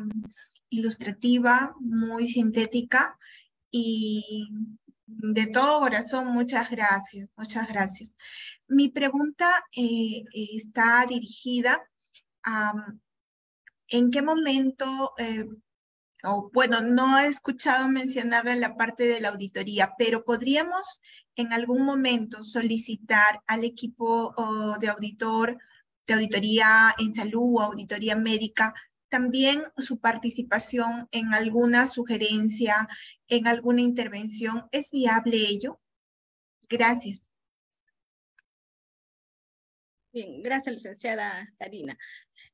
ilustrativa, muy sintética y de todo corazón, muchas gracias, muchas gracias. Mi pregunta eh, está dirigida a ¿en qué momento, eh, o bueno, no he escuchado mencionar en la parte de la auditoría, pero podríamos en algún momento solicitar al equipo de auditor, de auditoría en salud o auditoría médica, también su participación en alguna sugerencia, en alguna intervención. ¿Es viable ello? Gracias. Bien, gracias, licenciada Karina.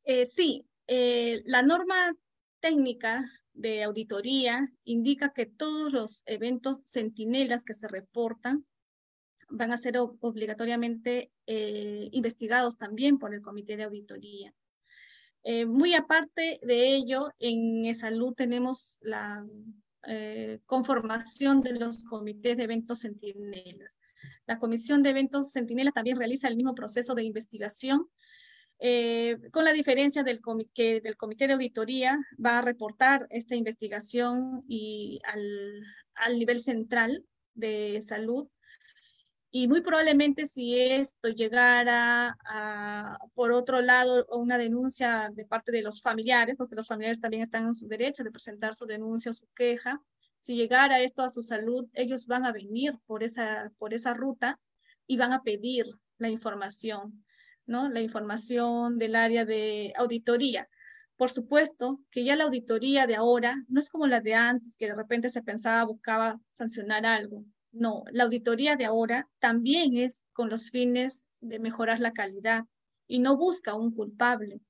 Eh, sí, eh, la norma técnica de auditoría indica que todos los eventos centinelas que se reportan van a ser obligatoriamente eh, investigados también por el comité de auditoría. Eh, muy aparte de ello, en salud tenemos la conformación de los comités de eventos centinelas. La Comisión de Eventos Centinelas también realiza el mismo proceso de investigación, con la diferencia del que del comité de auditoría va a reportar esta investigación y al, al nivel central de salud. Y muy probablemente si esto llegara a, por otro lado, una denuncia de parte de los familiares, porque los familiares también están en su derecho de presentar su denuncia o su queja, si llegara esto a su salud, ellos van a venir por esa, por esa ruta y van a pedir la información, ¿no? La información del área de auditoría. Por supuesto que ya la auditoría de ahora no es como la de antes, que de repente se pensaba, buscaba sancionar algo. No, la auditoría de ahora también es con los fines de mejorar la calidad y no busca un culpable.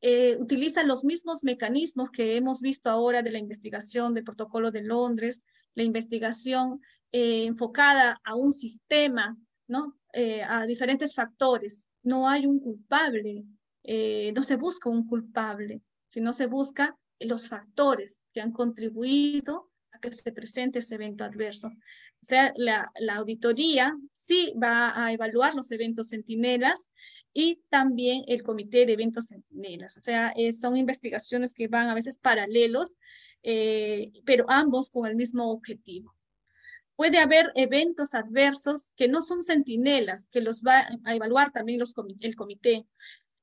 Eh, utiliza los mismos mecanismos que hemos visto ahora de la investigación del protocolo de Londres, la investigación eh, enfocada a un sistema, ¿no? Eh, a diferentes factores. No hay un culpable, no se busca un culpable, sino se busca los factores que han contribuido a que se presente ese evento adverso. O sea, la, auditoría sí va a evaluar los eventos centinelas y también el comité de eventos centinelas. O sea, eh, son investigaciones que van a veces paralelos, eh, pero ambos con el mismo objetivo. Puede haber eventos adversos que no son centinelas, que los va a evaluar también los el comité.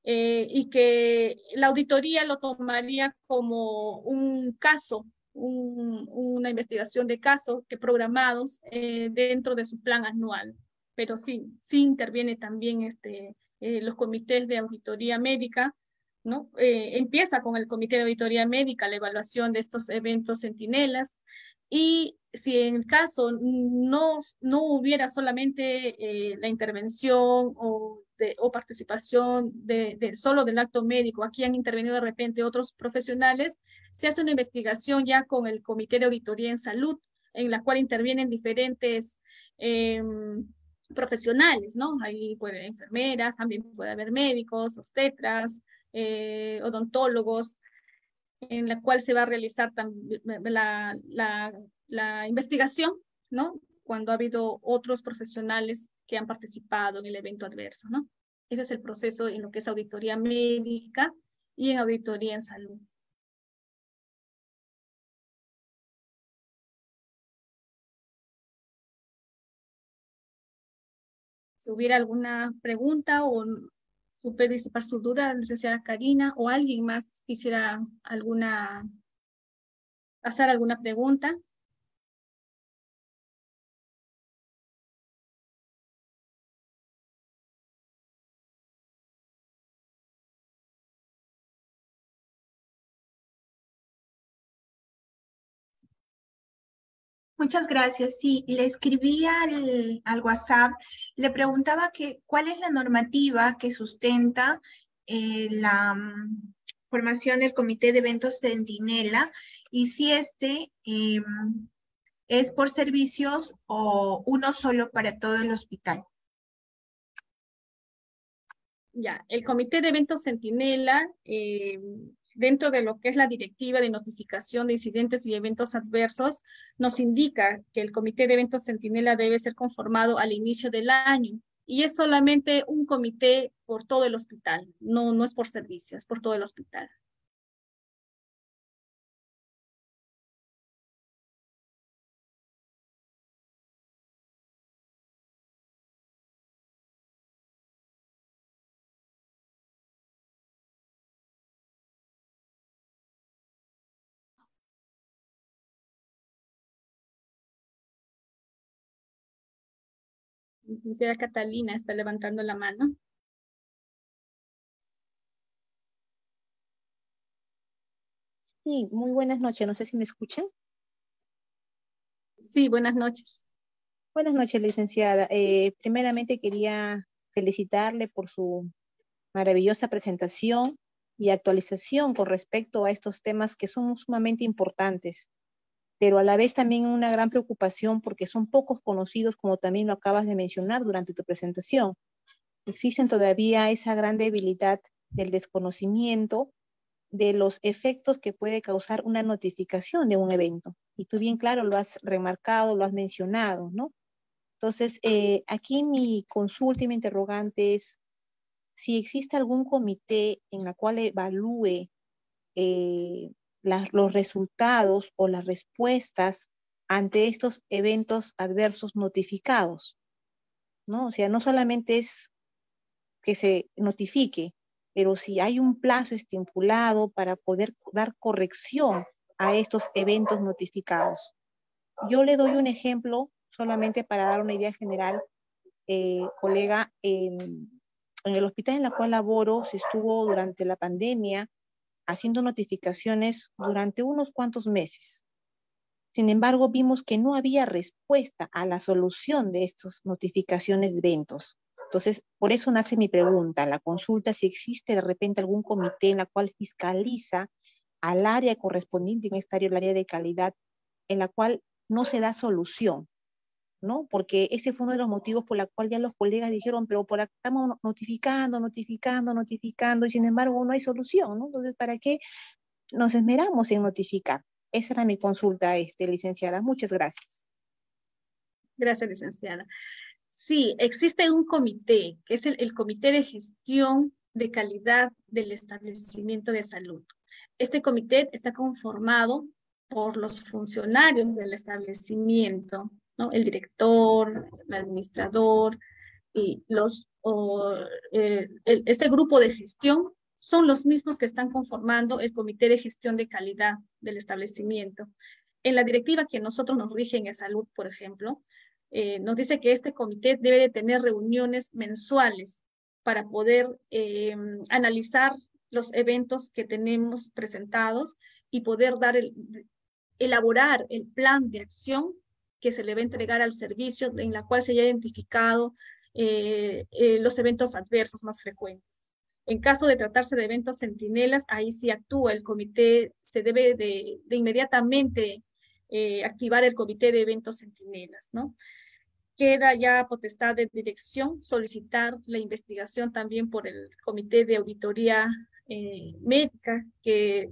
Eh, y que la auditoría lo tomaría como un caso una investigación de casos que programados eh, dentro de su plan anual. Pero sí, sí interviene también este, eh, los comités de auditoría médica, ¿no? Empieza con el comité de auditoría médica la evaluación de estos eventos centinelas y si en el caso no, no hubiera solamente la intervención o o participación de, solo del acto médico, aquí han intervenido de repente otros profesionales, se hace una investigación ya con el Comité de Auditoría en Salud, en la cual intervienen diferentes em, profesionales, ¿no? Ahí puede haber enfermeras, también puede haber médicos, obstetras, eh, odontólogos, en la cual se va a realizar la, la, la investigación, ¿no? Cuando ha habido otros profesionales que han participado en el evento adverso, ¿no? Ese es el proceso en lo que es auditoría médica y en auditoría en salud. Si hubiera alguna pregunta o supe disipar su duda, licenciada Karina, o alguien más quisiera alguna, hacer alguna pregunta. Muchas gracias. Sí, le escribí al, WhatsApp, le preguntaba que cuál es la normativa que sustenta eh, la mm, formación del Comité de Eventos Centinela y si este em, es por servicios o uno solo para todo el hospital. Ya, el Comité de Eventos Centinela em, dentro de lo que es la directiva de notificación de incidentes y eventos adversos, nos indica que el comité de eventos centinela debe ser conformado al inicio del año y es solamente un comité por todo el hospital, no, no es por servicios, por todo el hospital. Licenciada Catalina está levantando la mano. Sí, muy buenas noches. No sé si me escuchan. Sí, buenas noches. Buenas noches, licenciada. Eh, primeramente quería felicitarle por su maravillosa presentación y actualización con respecto a estos temas que son sumamente importantes. Pero a la vez también una gran preocupación porque son pocos conocidos, como también lo acabas de mencionar durante tu presentación. Existen todavía esa gran debilidad del desconocimiento de los efectos que puede causar una notificación de un evento. Y tú bien claro lo has remarcado, lo has mencionado, ¿no? Entonces, eh, aquí mi consulta y mi interrogante es si existe algún comité en la cual evalúe eh, los resultados o las respuestas ante estos eventos adversos notificados, ¿no? O sea, no solamente es que se notifique, pero si hay un plazo estipulado para poder dar corrección a estos eventos notificados. Yo le doy un ejemplo solamente para dar una idea general, eh, colega, en el hospital en la cual laboro se estuvo durante la pandemia haciendo notificaciones durante unos cuantos meses. Sin embargo, vimos que no había respuesta a la solución de estas notificaciones de eventos. Entonces, por eso nace mi pregunta, la consulta, si existe de repente algún comité en la cual fiscaliza al área correspondiente en esta área, el área de calidad, en la cual no se da solución, Porque ese fue uno de los motivos por los cuales ya los colegas dijeron, pero por acá estamos notificando, notificando, notificando, y sin embargo no hay solución. Entonces, ¿para qué nos esmeramos en notificar? Esa era mi consulta, este, licenciada. Muchas gracias. Gracias, licenciada. Sí, existe un comité, que es el, Comité de Gestión de Calidad del Establecimiento de Salud. Este comité está conformado por los funcionarios del establecimiento, el director, el administrador y los, este grupo de gestión son los mismos que están conformando el Comité de Gestión de Calidad del establecimiento. En la directiva que nosotros nos rigen en salud, por ejemplo, eh, nos dice que este comité debe de tener reuniones mensuales para poder eh, analizar los eventos que tenemos presentados y poder dar el, elaborar el plan de acción que se le va a entregar al servicio en la cual se haya identificado eh, los eventos adversos más frecuentes. En caso de tratarse de eventos centinelas, ahí sí actúa el comité, se debe de, inmediatamente activar el comité de eventos centinelas, ¿no? queda ya potestad de dirección solicitar la investigación también por el Comité de Auditoría eh, Médica, que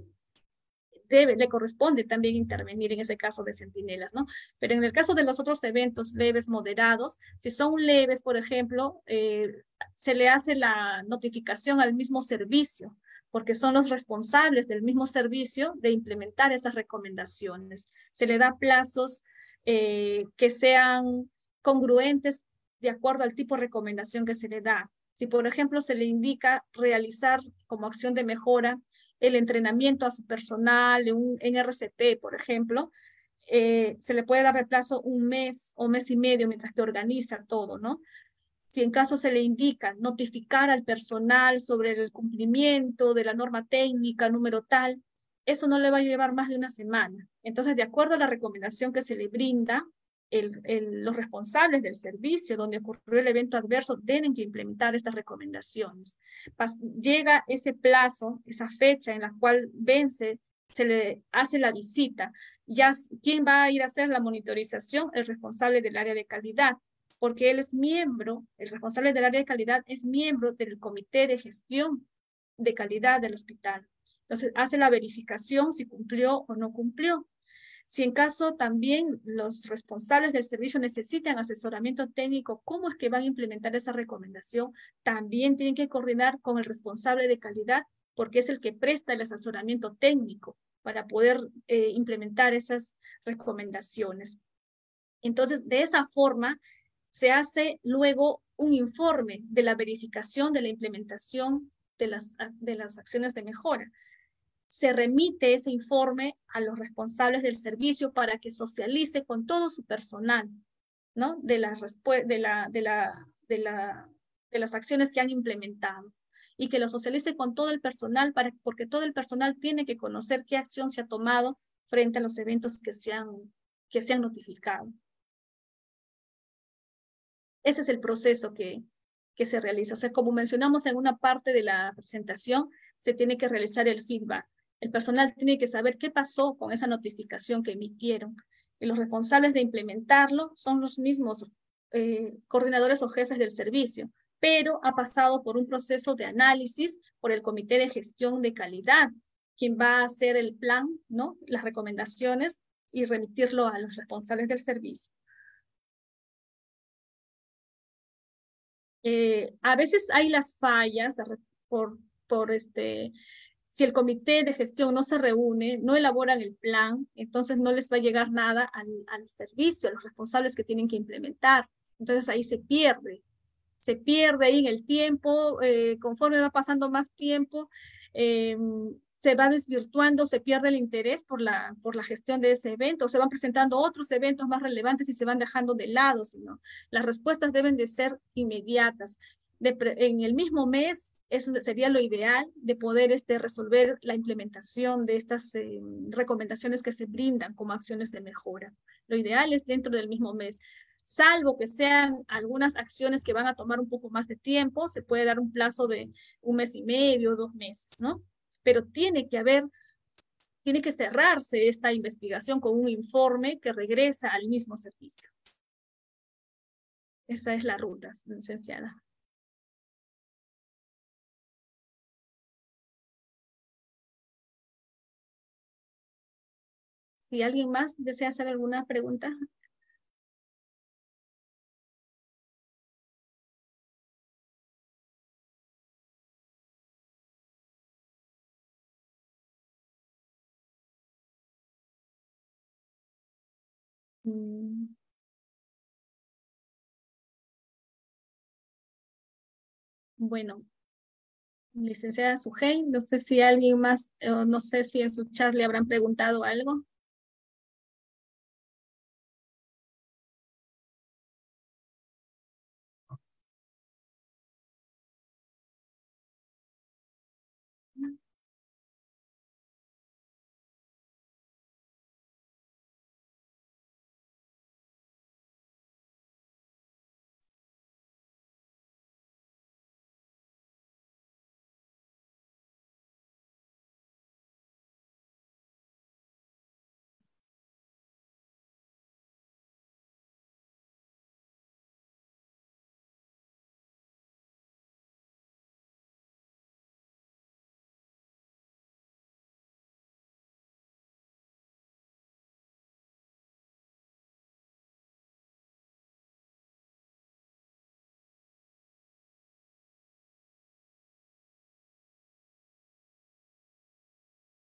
debe, le corresponde también intervenir en ese caso de centinelas, ¿no? Pero en el caso de los otros eventos leves, moderados, si son leves, por ejemplo, eh, se le hace la notificación al mismo servicio, porque son los responsables del mismo servicio de implementar esas recomendaciones. Se le da plazos eh, que sean congruentes de acuerdo al tipo de recomendación que se le da. Si, por ejemplo, se le indica realizar como acción de mejora el entrenamiento a su personal en RCP, por ejemplo, eh, se le puede dar de plazo un mes o mes y medio mientras que organiza todo, ¿no? Si en caso se le indica notificar al personal sobre el cumplimiento de la norma técnica número tal, eso no le va a llevar más de una semana. Entonces, de acuerdo a la recomendación que se le brinda, los responsables del servicio donde ocurrió el evento adverso deben que implementar estas recomendaciones. llega ese plazo, esa fecha en la cual vence, se le hace la visita. Ya, ¿Quién va a ir a hacer la monitorización? El responsable del área de calidad, porque él es miembro, el responsable del área de calidad es miembro del comité de gestión de calidad del hospital. Entonces, hace la verificación si cumplió o no cumplió. Si en caso también los responsables del servicio necesitan asesoramiento técnico, cómo es que van a implementar esa recomendación, también tienen que coordinar con el responsable de calidad, porque es el que presta el asesoramiento técnico para poder eh, implementar esas recomendaciones. Entonces, de esa forma, se hace luego un informe de la verificación de la implementación de las, de las acciones de mejora se remite ese informe a los responsables del servicio para que socialice con todo su personal, ¿no? De las, de la, de la, de la, de las acciones que han implementado y que lo socialice con todo el personal para, porque todo el personal tiene que conocer qué acción se ha tomado frente a los eventos que se han, que se han notificado. Ese es el proceso que, que se realiza. O sea, como mencionamos en una parte de la presentación, se tiene que realizar el feedback El personal tiene que saber qué pasó con esa notificación que emitieron. Y los responsables de implementarlo son los mismos eh, coordinadores o jefes del servicio, pero ha pasado por un proceso de análisis por el Comité de Gestión de Calidad, quien va a hacer el plan, ¿no? las recomendaciones y remitirlo a los responsables del servicio. Eh, a veces hay las fallas por, por este, si el comité de gestión no se reúne, no elaboran el plan, entonces no les va a llegar nada al, servicio, a los responsables que tienen que implementar. Entonces ahí se pierde, se pierde ahí en el tiempo, eh, conforme va pasando más tiempo, eh, se va desvirtuando, se pierde el interés por la, por la gestión de ese evento, se van presentando otros eventos más relevantes y se van dejando de lado, sino las respuestas deben de ser inmediatas. En el mismo mes eso sería lo ideal de poder este, resolver la implementación de estas eh, recomendaciones que se brindan como acciones de mejora. Lo ideal es dentro del mismo mes. Salvo que sean algunas acciones que van a tomar un poco más de tiempo, se puede dar un plazo de un mes y medio, dos meses, ¿no? pero tiene que haber, tiene que cerrarse esta investigación con un informe que regresa al mismo servicio. Esa es la ruta, licenciada. Si alguien más desea hacer alguna pregunta. Mm. Bueno, licenciada Sujei, no sé si alguien más, no sé si en su chat le habrán preguntado algo.